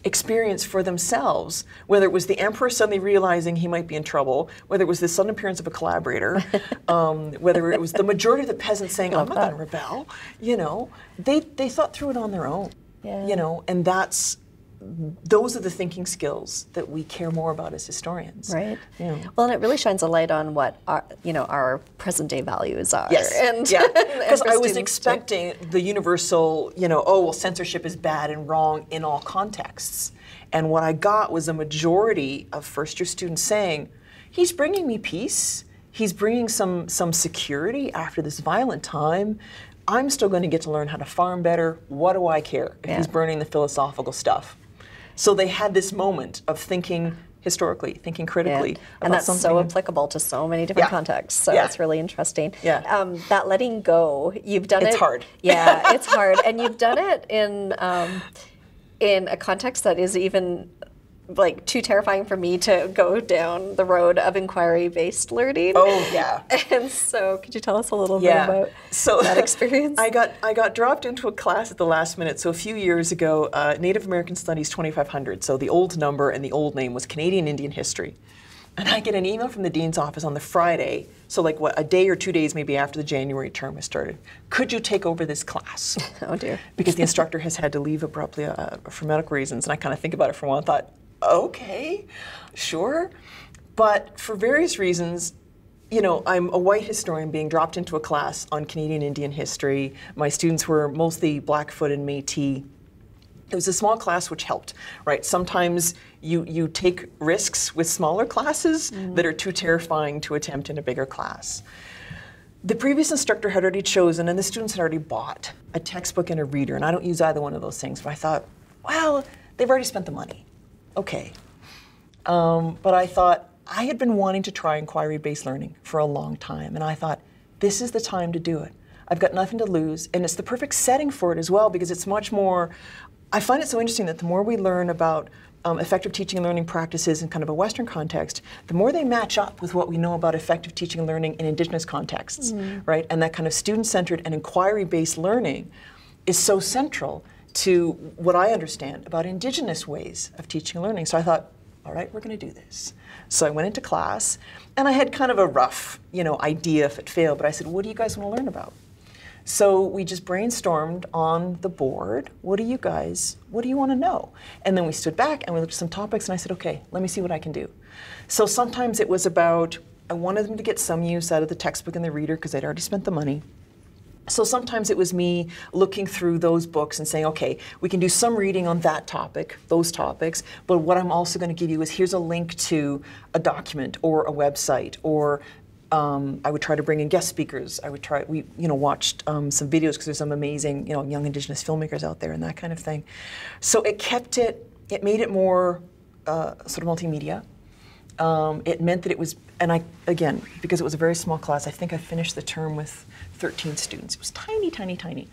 experience for themselves, whether it was the emperor suddenly realizing he might be in trouble, whether it was the sudden appearance of a collaborator, um, whether it was the majority of the peasants saying, I'm not going to rebel, you know, they, they thought through it on their own, Yeah. you know, and that's, those are the thinking skills that we care more about as historians. Right. Yeah. Well, and it really shines a light on what our, you know, our present day values are. Yes. And yeah. Because I was expecting the universal, you know, oh well, censorship is bad and wrong in all contexts, and what I got was a majority of first-year students saying, "He's bringing me peace. He's bringing some some security after this violent time." I'm still going to get to learn how to farm better. What do I care if he's burning the philosophical stuff? So they had this moment of thinking historically, thinking Yeah. critically. And about that's so applicable to so many different Yeah. contexts. So Yeah. it's really interesting. Yeah. Um, that letting go, you've done It's it. hard. Yeah, it's hard, and you've done it in um, in a context that is even like too terrifying for me to go down the road of inquiry-based learning. Oh yeah. And so, could you tell us a little yeah. bit about so that experience? I got I got dropped into a class at the last minute. So a few years ago, uh, Native American Studies 2500. So the old number and the old name was Canadian Indian History. And I get an email from the dean's office on the Friday, so like what a day or two days maybe after the January term has started. Could you take over this class? oh dear. because the instructor has had to leave abruptly uh, for medical reasons. And I kind of think about it for a while and thought, okay, sure. But for various reasons, you know, I'm a white historian being dropped into a class on Canadian Indian history. My students were mostly Blackfoot and Métis. It was a small class which helped, right? Sometimes you, you take risks with smaller classes mm. that are too terrifying to attempt in a bigger class. The previous instructor had already chosen, and the students had already bought a textbook and a reader, and I don't use either one of those things. But I thought, well, they've already spent the money. Okay. Um, but I thought, I had been wanting to try inquiry based learning for a long time, and I thought, this is the time to do it. I've got nothing to lose, and it's the perfect setting for it as well because it's much more. I find it so interesting that the more we learn about um, effective teaching and learning practices in kind of a Western context, the more they match up with what we know about effective teaching and learning in Indigenous contexts, right? And that kind of student centered and inquiry based learning is so central to what I understand about Indigenous ways of teaching and learning. So I thought, all right, we're going to do this. So I went into class, and I had kind of a rough, you know, idea if it failed. But I said, what do you guys want to learn about? So we just brainstormed on the board. What do you guys? What do you want to know? And then we stood back and we looked at some topics, and I said, okay, let me see what I can do. So sometimes it was about I wanted them to get some use out of the textbook and the reader because they'd already spent the money. So sometimes it was me looking through those books and saying, okay, we can do some reading on that topic, those topics, but what I'm also going to give you is here's a link to a document or a website or Um, I would try to bring in guest speakers. I would try, we, you know, watched um, some videos because there's some amazing, you know, young Indigenous filmmakers out there and that kind of thing. So it kept it, it made it more uh, sort of multimedia. Um, it meant that it was, and I, again, because it was a very small class, I think I finished the term with 13 students. It was tiny, tiny, tiny.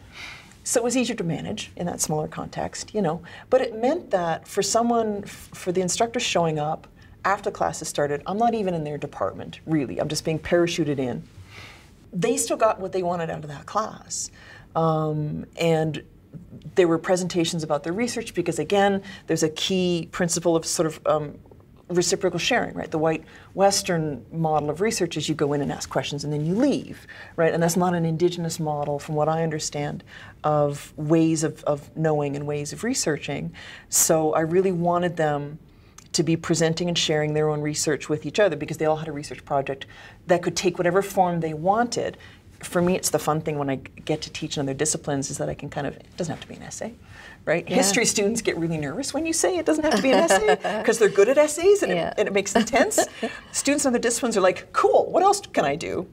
So it was easier to manage in that smaller context, you know. But it meant that for someone, for the instructor showing up after classes started, I'm not even in their department, really. I'm just being parachuted in. They still got what they wanted out of that class. Um, and there were presentations about their research because, again, there's a key principle of sort of um, reciprocal sharing, right? The white Western model of research is you go in and ask questions and then you leave, right? And that's not an indigenous model, from what I understand, of ways of, of knowing and ways of researching. So I really wanted them to be presenting and sharing their own research with each other because they all had a research project that could take whatever form they wanted. For me, it's the fun thing when I get to teach in other disciplines is that I can kind of, it doesn't have to be an essay, right? Yeah. History students get really nervous when you say it doesn't have to be an essay because they're good at essays and, yeah. it, and, it, makes them tense. students in other disciplines are like, cool, what else can I do?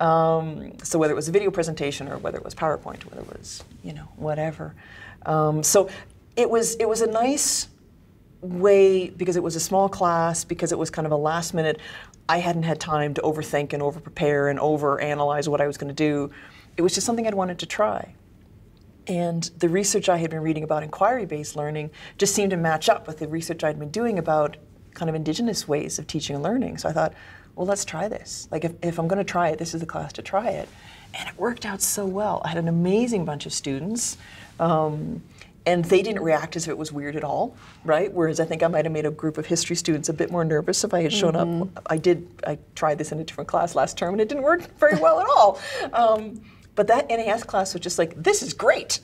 Um, so whether it was a video presentation or whether it was PowerPoint, whether it was, you know, whatever. Um, so it was, it was a nice way because it was a small class, because it was kind of a last minute. I hadn't had time to overthink and over prepare and over analyze what I was going to do. It was just something I'd wanted to try. And the research I had been reading about inquiry based learning just seemed to match up with the research I'd been doing about kind of indigenous ways of teaching and learning. So I thought, well, let's try this. Like, if, if I'm going to try it, this is the class to try it. And it worked out so well. I had an amazing bunch of students. Um, and they didn't react as if it was weird at all, right? Whereas I think I might have made a group of history students a bit more nervous if I had shown mm-hmm. up. I did. I tried this in a different class last term, and it didn't work very well at all. Um, but that NAS class was just like, this is great.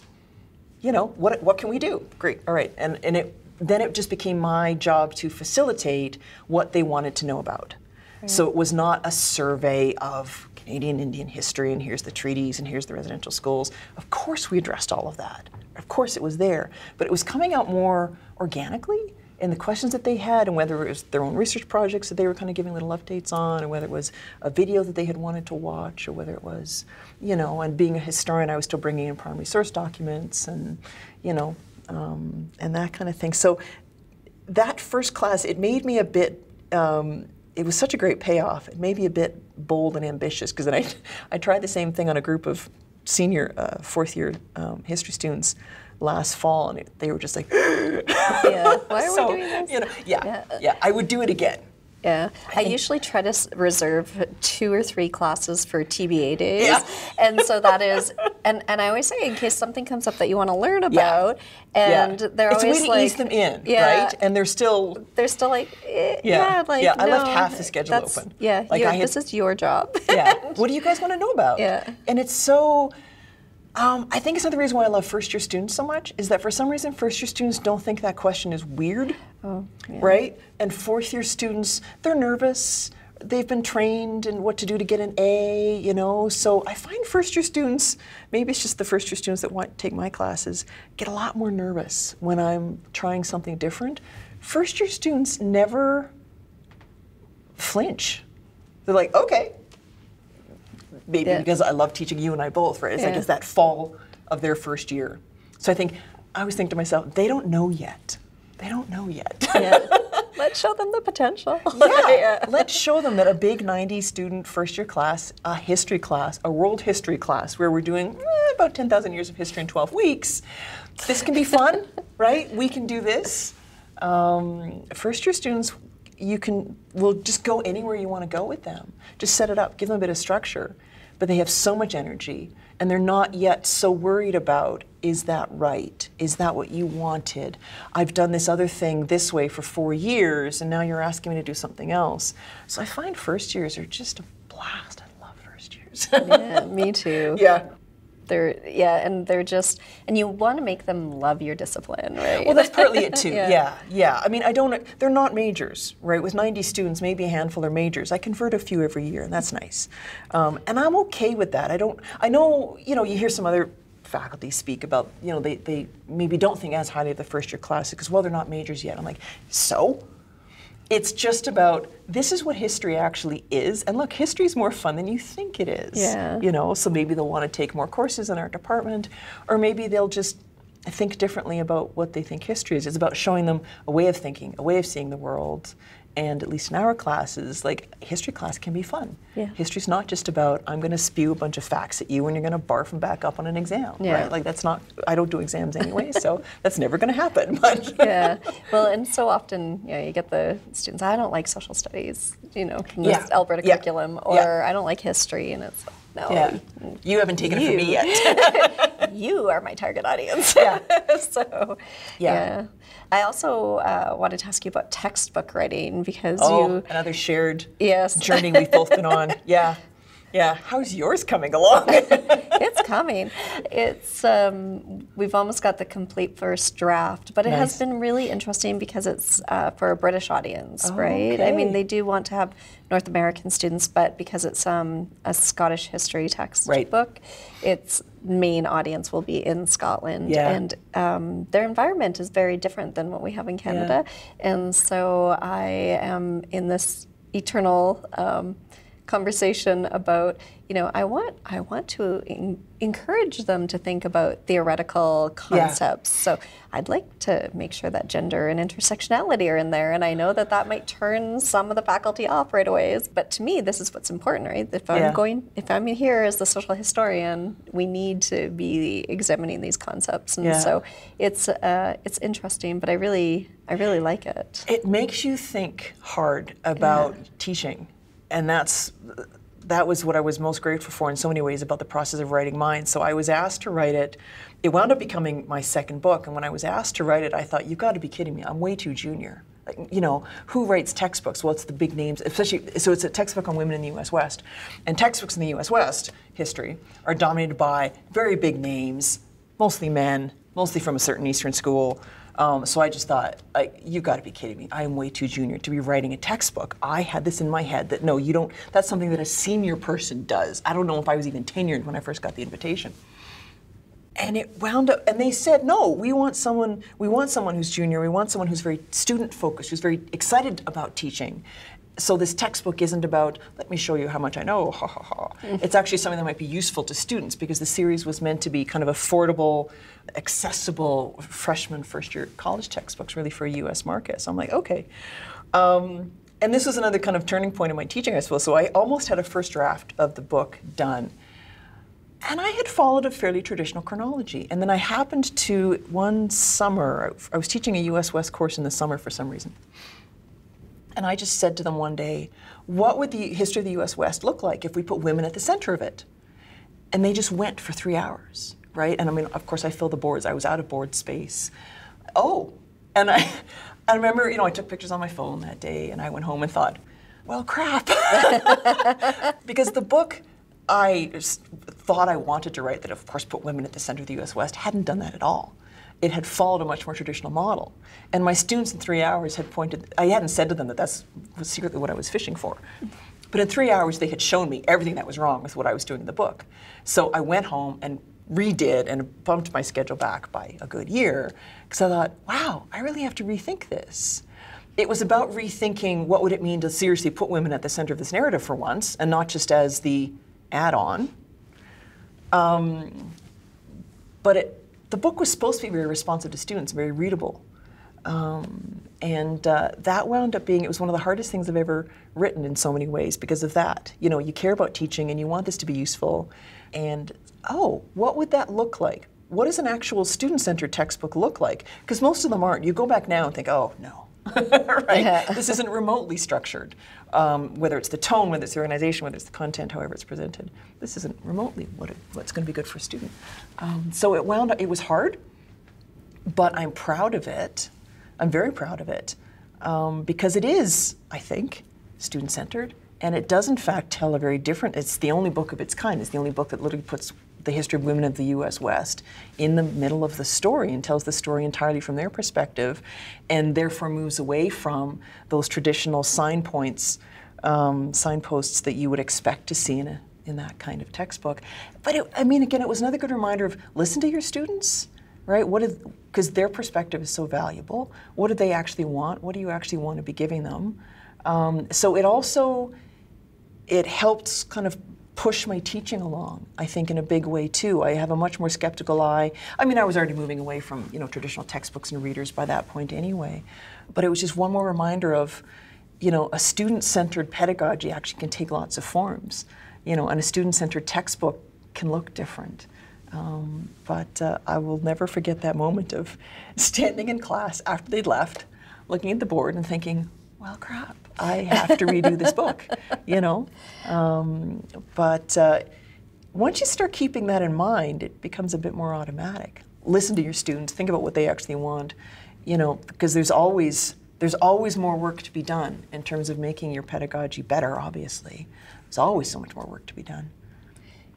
You know, what what can we do? Great. All right. And and it then it just became my job to facilitate what they wanted to know about. Right. So it was not a survey of Canadian Indian history and here's the treaties and here's the residential schools. Of course we addressed all of that of course it was there, but it was coming out more organically in the questions that they had and whether it was their own research projects that they were kind of giving little updates on or whether it was a video that they had wanted to watch or whether it was you know and being a historian i was still bringing in primary source documents and you know um, and that kind of thing so that first class it made me a bit um, it was such a great payoff it made me a bit bold and ambitious because then I, I tried the same thing on a group of senior uh, fourth year um, history students last fall, and it, they were just like, yeah, why are so, we doing this? You know, yeah, yeah, yeah, I would do it again. Yeah, I, I usually try to reserve two or three classes for TBA days, yeah. and so that is, and, and I always say in case something comes up that you want to learn about, yeah. and yeah. they're it's always a way to like, ease them in, yeah, right? And they're still, they're still like, eh, yeah, like yeah. No, I left half the schedule open. Yeah, like I had, this is your job. yeah, what do you guys want to know about? Yeah, and it's so um, I think it's another reason why I love first year students so much is that for some reason first year students don't think that question is weird, oh, yeah. right? And fourth year students, they're nervous. They've been trained in what to do to get an A, you know. So I find first year students, maybe it's just the first year students that want to take my classes, get a lot more nervous when I'm trying something different. First year students never flinch. They're like, okay, maybe yeah. because I love teaching you and I both, right? It's yeah. like it's that fall of their first year. So I think I always think to myself, they don't know yet. They don't know yet. Yeah. Let's show them the potential. Yeah. yeah. Let's show them that a big 90 student first year class, a history class, a world history class, where we're doing eh, about 10,000 years of history in 12 weeks, this can be fun, right? We can do this. Um, first year students, you can will just go anywhere you want to go with them. Just set it up, give them a bit of structure but they have so much energy and they're not yet so worried about is that right? Is that what you wanted? I've done this other thing this way for four years and now you're asking me to do something else. So I find first years are just a blast. I love first years. yeah, me too. Yeah they're yeah and they're just and you want to make them love your discipline right? Well that's partly it too. Yeah. yeah. yeah. I mean i don't they're not majors right? With 90 students maybe a handful are majors. I convert a few every year and that's nice. Um, and i'm okay with that. I don't i know you know you hear some other faculty speak about you know they, they maybe don't think as highly of the first year class because well they're not majors yet. I'm like so It's just about this is what history actually is, and look, history is more fun than you think it is. Yeah. You know, so maybe they'll want to take more courses in our department, or maybe they'll just think differently about what they think history is. It's about showing them a way of thinking, a way of seeing the world. And at least in our classes, like history class can be fun. Yeah. History's not just about I'm going to spew a bunch of facts at you and you're going to barf them back up on an exam. Yeah. Right? Like that's not. I don't do exams anyway, so that's never going to happen. But yeah. Well, and so often, you know, you get the students, I don't like social studies, you know, from this Yeah. Alberta Yeah. curriculum, or. I don't like history, and it's no, yeah, you haven't taken it from me yet. you are my target audience. Yeah. so, Yeah. yeah. I also uh, wanted to ask you about textbook writing because oh, you, another shared yes, journey we've both been on. Yeah, yeah. How's yours coming along? it's coming. It's um, we've almost got the complete first draft, but it has been really interesting because it's uh, for a British audience, right? I mean, they do want to have North American students, but because it's um, a Scottish history textbook, Right. its main audience will be in Scotland, Yeah. and um, their environment is very different than what we have in Canada, and so I am in this eternal. Conversation about you know I want I want to en- encourage them to think about theoretical Yeah. concepts. So I'd like to make sure that gender and intersectionality are in there, and I know that that might turn some of the faculty off right away. But to me, this is what's important, right? If I'm Yeah. going, if I'm here as the social historian, we need to be examining these concepts, and Yeah. so it's uh, it's interesting. But I really I really like it. it makes you think hard about teaching and that's that was what I was most grateful for in so many ways about the process of writing mine. So I was asked to write it. It wound up becoming my second book, and when I was asked to write it, I thought, "You've got to be kidding me! I'm way too junior." Like, you know, who writes textbooks? Well, it's the big names, especially. So it's a textbook on women in the U.S. West, and textbooks in the U.S. West history are dominated by very big names, mostly men, mostly from a certain Eastern school. Um, so I just thought, I, you got to be kidding me! I am way too junior to be writing a textbook. I had this in my head that no, you don't. That's something that a senior person does. I don't know if I was even tenured when I first got the invitation. And it wound up, and they said, no, we want someone. We want someone who's junior. We want someone who's very student focused, who's very excited about teaching. So this textbook isn't about let me show you how much I know. Ha ha ha. It's actually something that might be useful to students because the series was meant to be kind of affordable, accessible freshman first year college textbooks, really for a U.S. market. So I'm like, okay. Um, and this was another kind of turning point in my teaching, I suppose. So I almost had a first draft of the book done. And I had followed a fairly traditional chronology. And then I happened to, one summer, I was teaching a US West course in the summer for some reason. And I just said to them one day, what would the history of the US West look like if we put women at the center of it? And they just went for three hours, right? And I mean, of course, I filled the boards. I was out of board space. Oh, and I, I remember, you know, I took pictures on my phone that day, and I went home and thought, well, crap, because the book I thought I wanted to write, that of course put women at the center of the U.S. West, hadn't done that at all. It had followed a much more traditional model, and my students in three hours had pointed. I hadn't said to them that that's was secretly what I was fishing for. But in three hours, they had shown me everything that was wrong with what I was doing in the book. So I went home and redid and bumped my schedule back by a good year because I thought, wow, I really have to rethink this. It was about rethinking what would it mean to seriously put women at the center of this narrative for once, and not just as the add-on. Um, but it, the book was supposed to be very responsive to students, very readable. Um, and uh, that wound up being, it was one of the hardest things I've ever written in so many ways because of that. You know, you care about teaching and you want this to be useful. And oh, what would that look like? What does an actual student centered textbook look like? Because most of them aren't. You go back now and think, oh, no. right? Yeah. This isn't remotely structured. Um, whether it's the tone, whether it's the organization, whether it's the content, however it's presented. This isn't remotely what it, what's going to be good for a student. Um, so it wound up, it was hard, but I'm proud of it. I'm very proud of it um, because it is, I think, student centered. And it does, in fact, tell a very different, it's the only book of its kind. It's the only book that literally puts the history of women of the US West in the middle of the story and tells the story entirely from their perspective and therefore moves away from those traditional sign points, um, signposts that you would expect to see in, a, in that kind of textbook. But it, I mean, again, it was another good reminder of listen to your students right? What because their perspective is so valuable. What do they actually want? What do you actually want to be giving them? Um, so it also it helps kind of push my teaching along. I think in a big way too. I have a much more skeptical eye. I mean, I was already moving away from you know traditional textbooks and readers by that point anyway, but it was just one more reminder of you know a student-centered pedagogy actually can take lots of forms. You know, and a student-centered textbook can look different. Um, but uh, I will never forget that moment of standing in class after they'd left, looking at the board and thinking, well, crap, I have to redo this book, you know? Um, but uh, once you start keeping that in mind, it becomes a bit more automatic. Listen to your students, think about what they actually want, you know, because there's always there's always more work to be done in terms of making your pedagogy better, obviously. There's always so much more work to be done.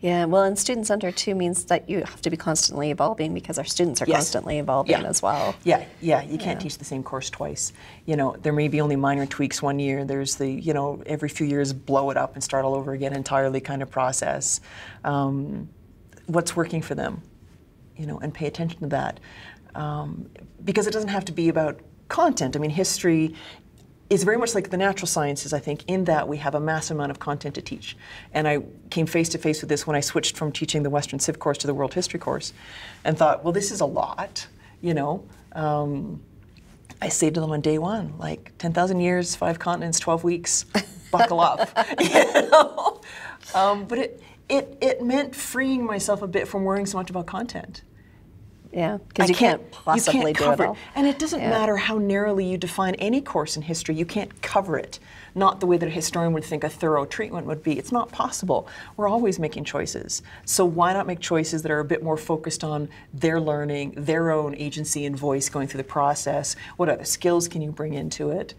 Yeah, well, and student center too means that you have to be constantly evolving because our students are yes. constantly evolving yeah. as well. Yeah, yeah, you can't yeah. teach the same course twice. You know, there may be only minor tweaks one year. There's the, you know, every few years blow it up and start all over again entirely kind of process. Um, what's working for them, you know, and pay attention to that. Um, because it doesn't have to be about content. I mean, history is very much like the natural sciences, I think, in that we have a massive amount of content to teach. And I came face to face with this when I switched from teaching the Western Civ course to the World History course and thought, well, this is a lot, you know. Um, I say to them on day one, like 10,000 years, five continents, 12 weeks, buckle up. you know? Um, but it, it, it meant freeing myself a bit from worrying so much about content. Yeah, because you can't, can't, possibly you can't cover it all. And it doesn't yeah. matter how narrowly you define any course in history, you can't cover it. Not the way that a historian would think a thorough treatment would be. It's not possible. We're always making choices. So why not make choices that are a bit more focused on their learning, their own agency and voice going through the process? What other skills can you bring into it?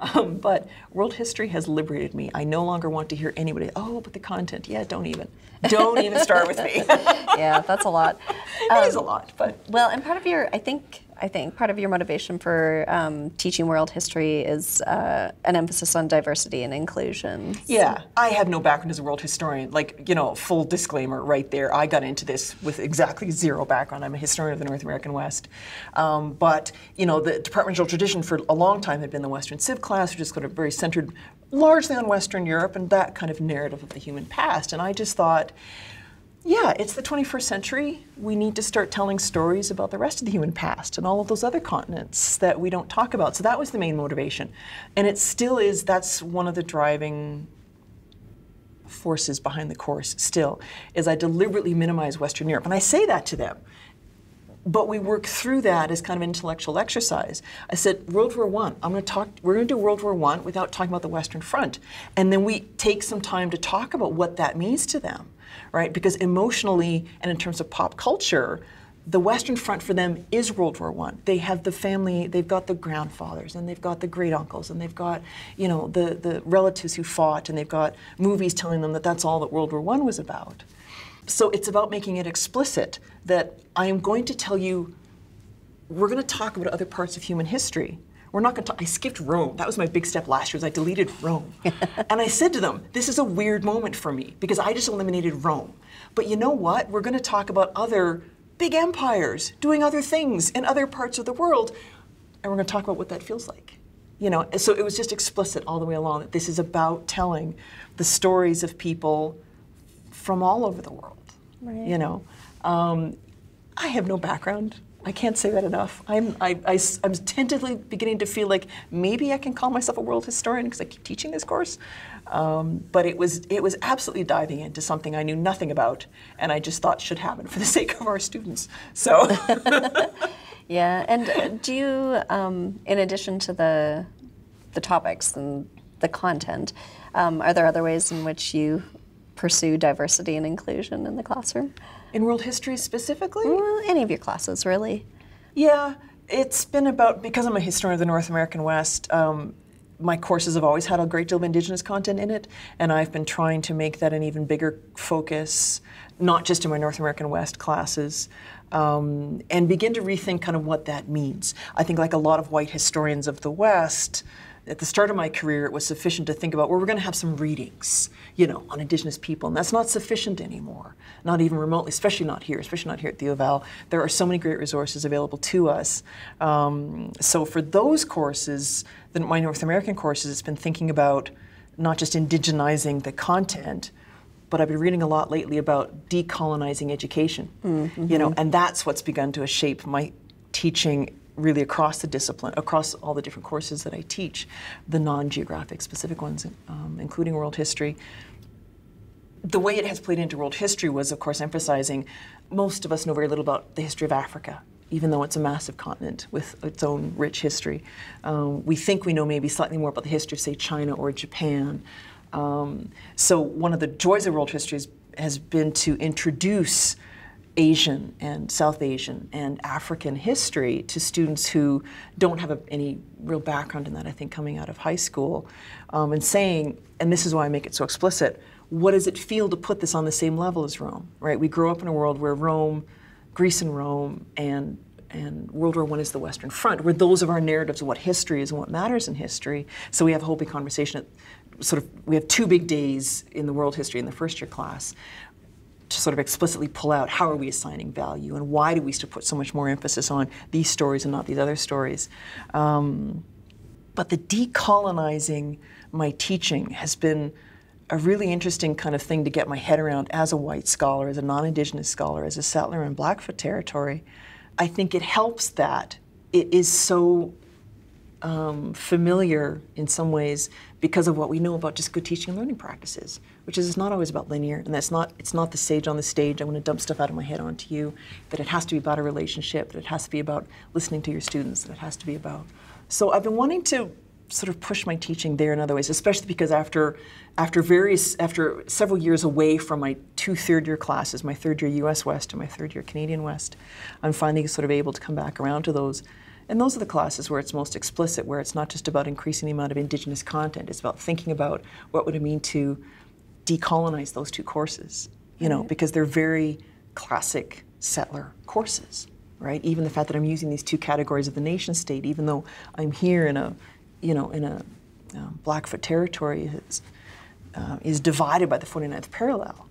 Um, but world history has liberated me. I no longer want to hear anybody, oh, but the content, yeah, don't even. Don't even start with me. yeah, that's a lot. Um, it is a lot, but. Well, and part of your, I think, I think part of your motivation for um, teaching world history is uh, an emphasis on diversity and inclusion. Yeah, I have no background as a world historian. Like, you know, full disclaimer right there. I got into this with exactly zero background. I'm a historian of the North American West. Um, but, you know, the departmental tradition for a long time had been the Western Civ class, which is kind of very centered largely on Western Europe and that kind of narrative of the human past. And I just thought, yeah, it's the 21st century. We need to start telling stories about the rest of the human past and all of those other continents that we don't talk about. So that was the main motivation. And it still is, that's one of the driving forces behind the course still, is I deliberately minimize Western Europe. And I say that to them. But we work through that as kind of an intellectual exercise. I said, World War One. I'm going to talk. We're going to do World War One without talking about the Western Front, and then we take some time to talk about what that means to them right? Because emotionally and in terms of pop culture, the Western Front for them is World War One. They have the family, they've got the grandfathers, and they've got the great uncles, and they've got, you know, the, the relatives who fought, and they've got movies telling them that that's all that World War One was about. So it's about making it explicit that I am going to tell you, we're going to talk about other parts of human history, we're not going to. I skipped Rome. That was my big step last year. Was I deleted Rome, and I said to them, "This is a weird moment for me because I just eliminated Rome. But you know what? We're going to talk about other big empires doing other things in other parts of the world, and we're going to talk about what that feels like." You know, so it was just explicit all the way along that this is about telling the stories of people from all over the world. Right. You know, um, I have no background I can't say that enough. I'm, I, I, I'm tentatively beginning to feel like maybe I can call myself a world historian because I keep teaching this course. Um, but it was, it was absolutely diving into something I knew nothing about and I just thought should happen for the sake of our students. So. yeah, and uh, do you, um, in addition to the, the topics and the content, um, are there other ways in which you pursue diversity and inclusion in the classroom? In world history specifically? Well, any of your classes, really. Yeah, it's been about, because I'm a historian of the North American West, um, my courses have always had a great deal of Indigenous content in it, and I've been trying to make that an even bigger focus, not just in my North American West classes, um, and begin to rethink kind of what that means. I think, like a lot of white historians of the West, at the start of my career, it was sufficient to think about, well, we're going to have some readings, you know, on Indigenous people. And that's not sufficient anymore, not even remotely, especially not here, especially not here at the U of L. There are so many great resources available to us. Um, so for those courses, the, my North American courses, it's been thinking about not just indigenizing the content, but I've been reading a lot lately about decolonizing education, mm-hmm. you know, and that's what's begun to shape my teaching really across the discipline, across all the different courses that I teach, the non-geographic specific ones, um, including world history. The way it has played into world history was, of course, emphasizing most of us know very little about the history of Africa, even though it's a massive continent with its own rich history. Um, we think we know maybe slightly more about the history of, say, China or Japan. Um, so one of the joys of world history is, has been to introduce Asian and South Asian and African history to students who don't have a, any real background in that, I think, coming out of high school, um, and saying, and this is why I make it so explicit, what does it feel to put this on the same level as Rome, right? We grow up in a world where Rome, Greece and Rome, and and World War I is the Western Front, where those of our narratives of what history is and what matters in history. So we have a whole big conversation. At, sort of, we have two big days in the world history in the first year class, to sort of explicitly pull out how are we assigning value and why do we still put so much more emphasis on these stories and not these other stories. Um, but the decolonizing my teaching has been a really interesting kind of thing to get my head around as a white scholar, as a non Indigenous scholar, as a settler in Blackfoot territory. I think it helps that it is so um, familiar in some ways because of what we know about just good teaching and learning practices, which is it's not always about linear, and that's not it's not the sage on the stage. I want to dump stuff out of my head onto you. That it has to be about a relationship. That it has to be about listening to your students. That it has to be about. So I've been wanting to sort of push my teaching there in other ways, especially because after after various after several years away from my two third year classes, my third year U.S. West and my third year Canadian West, I'm finally sort of able to come back around to those and those are the classes where it's most explicit, where it's not just about increasing the amount of Indigenous content, it's about thinking about what would it mean to decolonize those two courses, you know, because they're very classic settler courses, right? Even the fact that I'm using these two categories of the nation state, even though I'm here in a, you know, in a um, Blackfoot territory is, uh, is divided by the 49th parallel.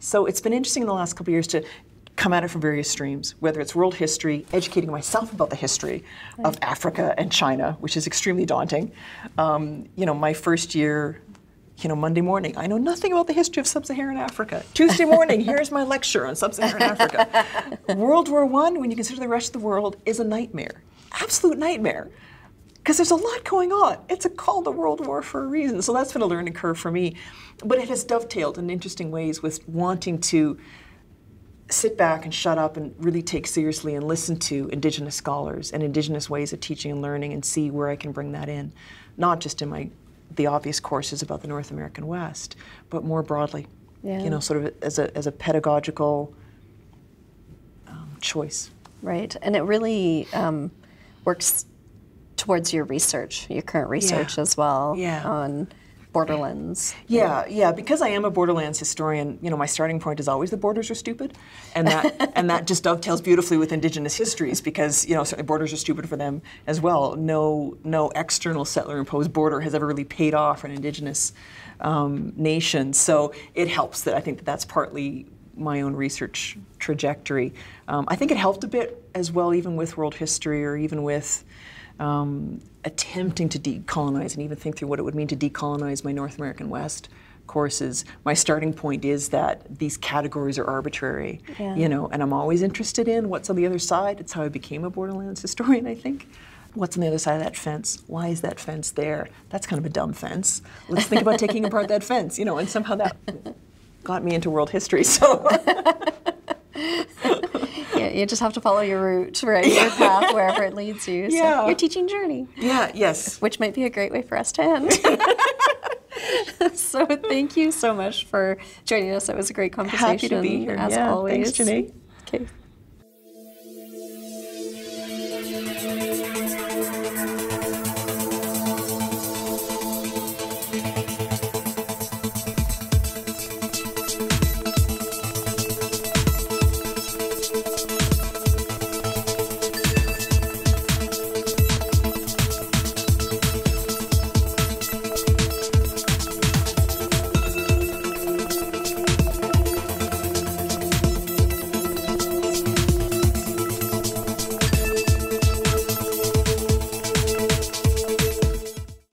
So it's been interesting in the last couple years to come at it from various streams, whether it's world history, educating myself about the history right. of Africa and China, which is extremely daunting. Um, you know, my first year, you know, Monday morning, I know nothing about the history of sub-Saharan Africa. Tuesday morning, here's my lecture on sub-Saharan Africa. World War I, when you consider the rest of the world, is a nightmare, absolute nightmare. Because there's a lot going on. It's a called a world war for a reason. So that's been a learning curve for me. But it has dovetailed in interesting ways with wanting to sit back and shut up and really take seriously and listen to Indigenous scholars and Indigenous ways of teaching and learning and see where I can bring that in, not just in my the obvious courses about the North American West, but more broadly, yeah. you know, sort of as a, as a pedagogical um, choice. Right, and it really um, works towards your research, your current research yeah. as well yeah. on borderlands. Yeah, yeah. Because I am a borderlands historian, you know, my starting point is always the borders are stupid, and that and that just dovetails beautifully with Indigenous histories because you know certainly borders are stupid for them as well. No no external settler imposed border has ever really paid off for an Indigenous um, nation. So it helps that I think that that's partly my own research trajectory. Um, I think it helped a bit as well, even with world history or even with um, attempting to decolonize and even think through what it would mean to decolonize my North American West courses, my starting point is that these categories are arbitrary, yeah. you know, and I'm always interested in what's on the other side. It's how I became a borderlands historian, I think. What's on the other side of that fence? Why is that fence there? That's kind of a dumb fence. Let's think about taking apart that fence, you know, and somehow that got me into world history. So you just have to follow your route, right? Your path wherever it leads you. So yeah. your teaching journey. Yeah, yes. Which might be a great way for us to end. so thank you so much for joining us. It was a great conversation. Happy to be here. As yeah, always. Thanks, Janay. Okay.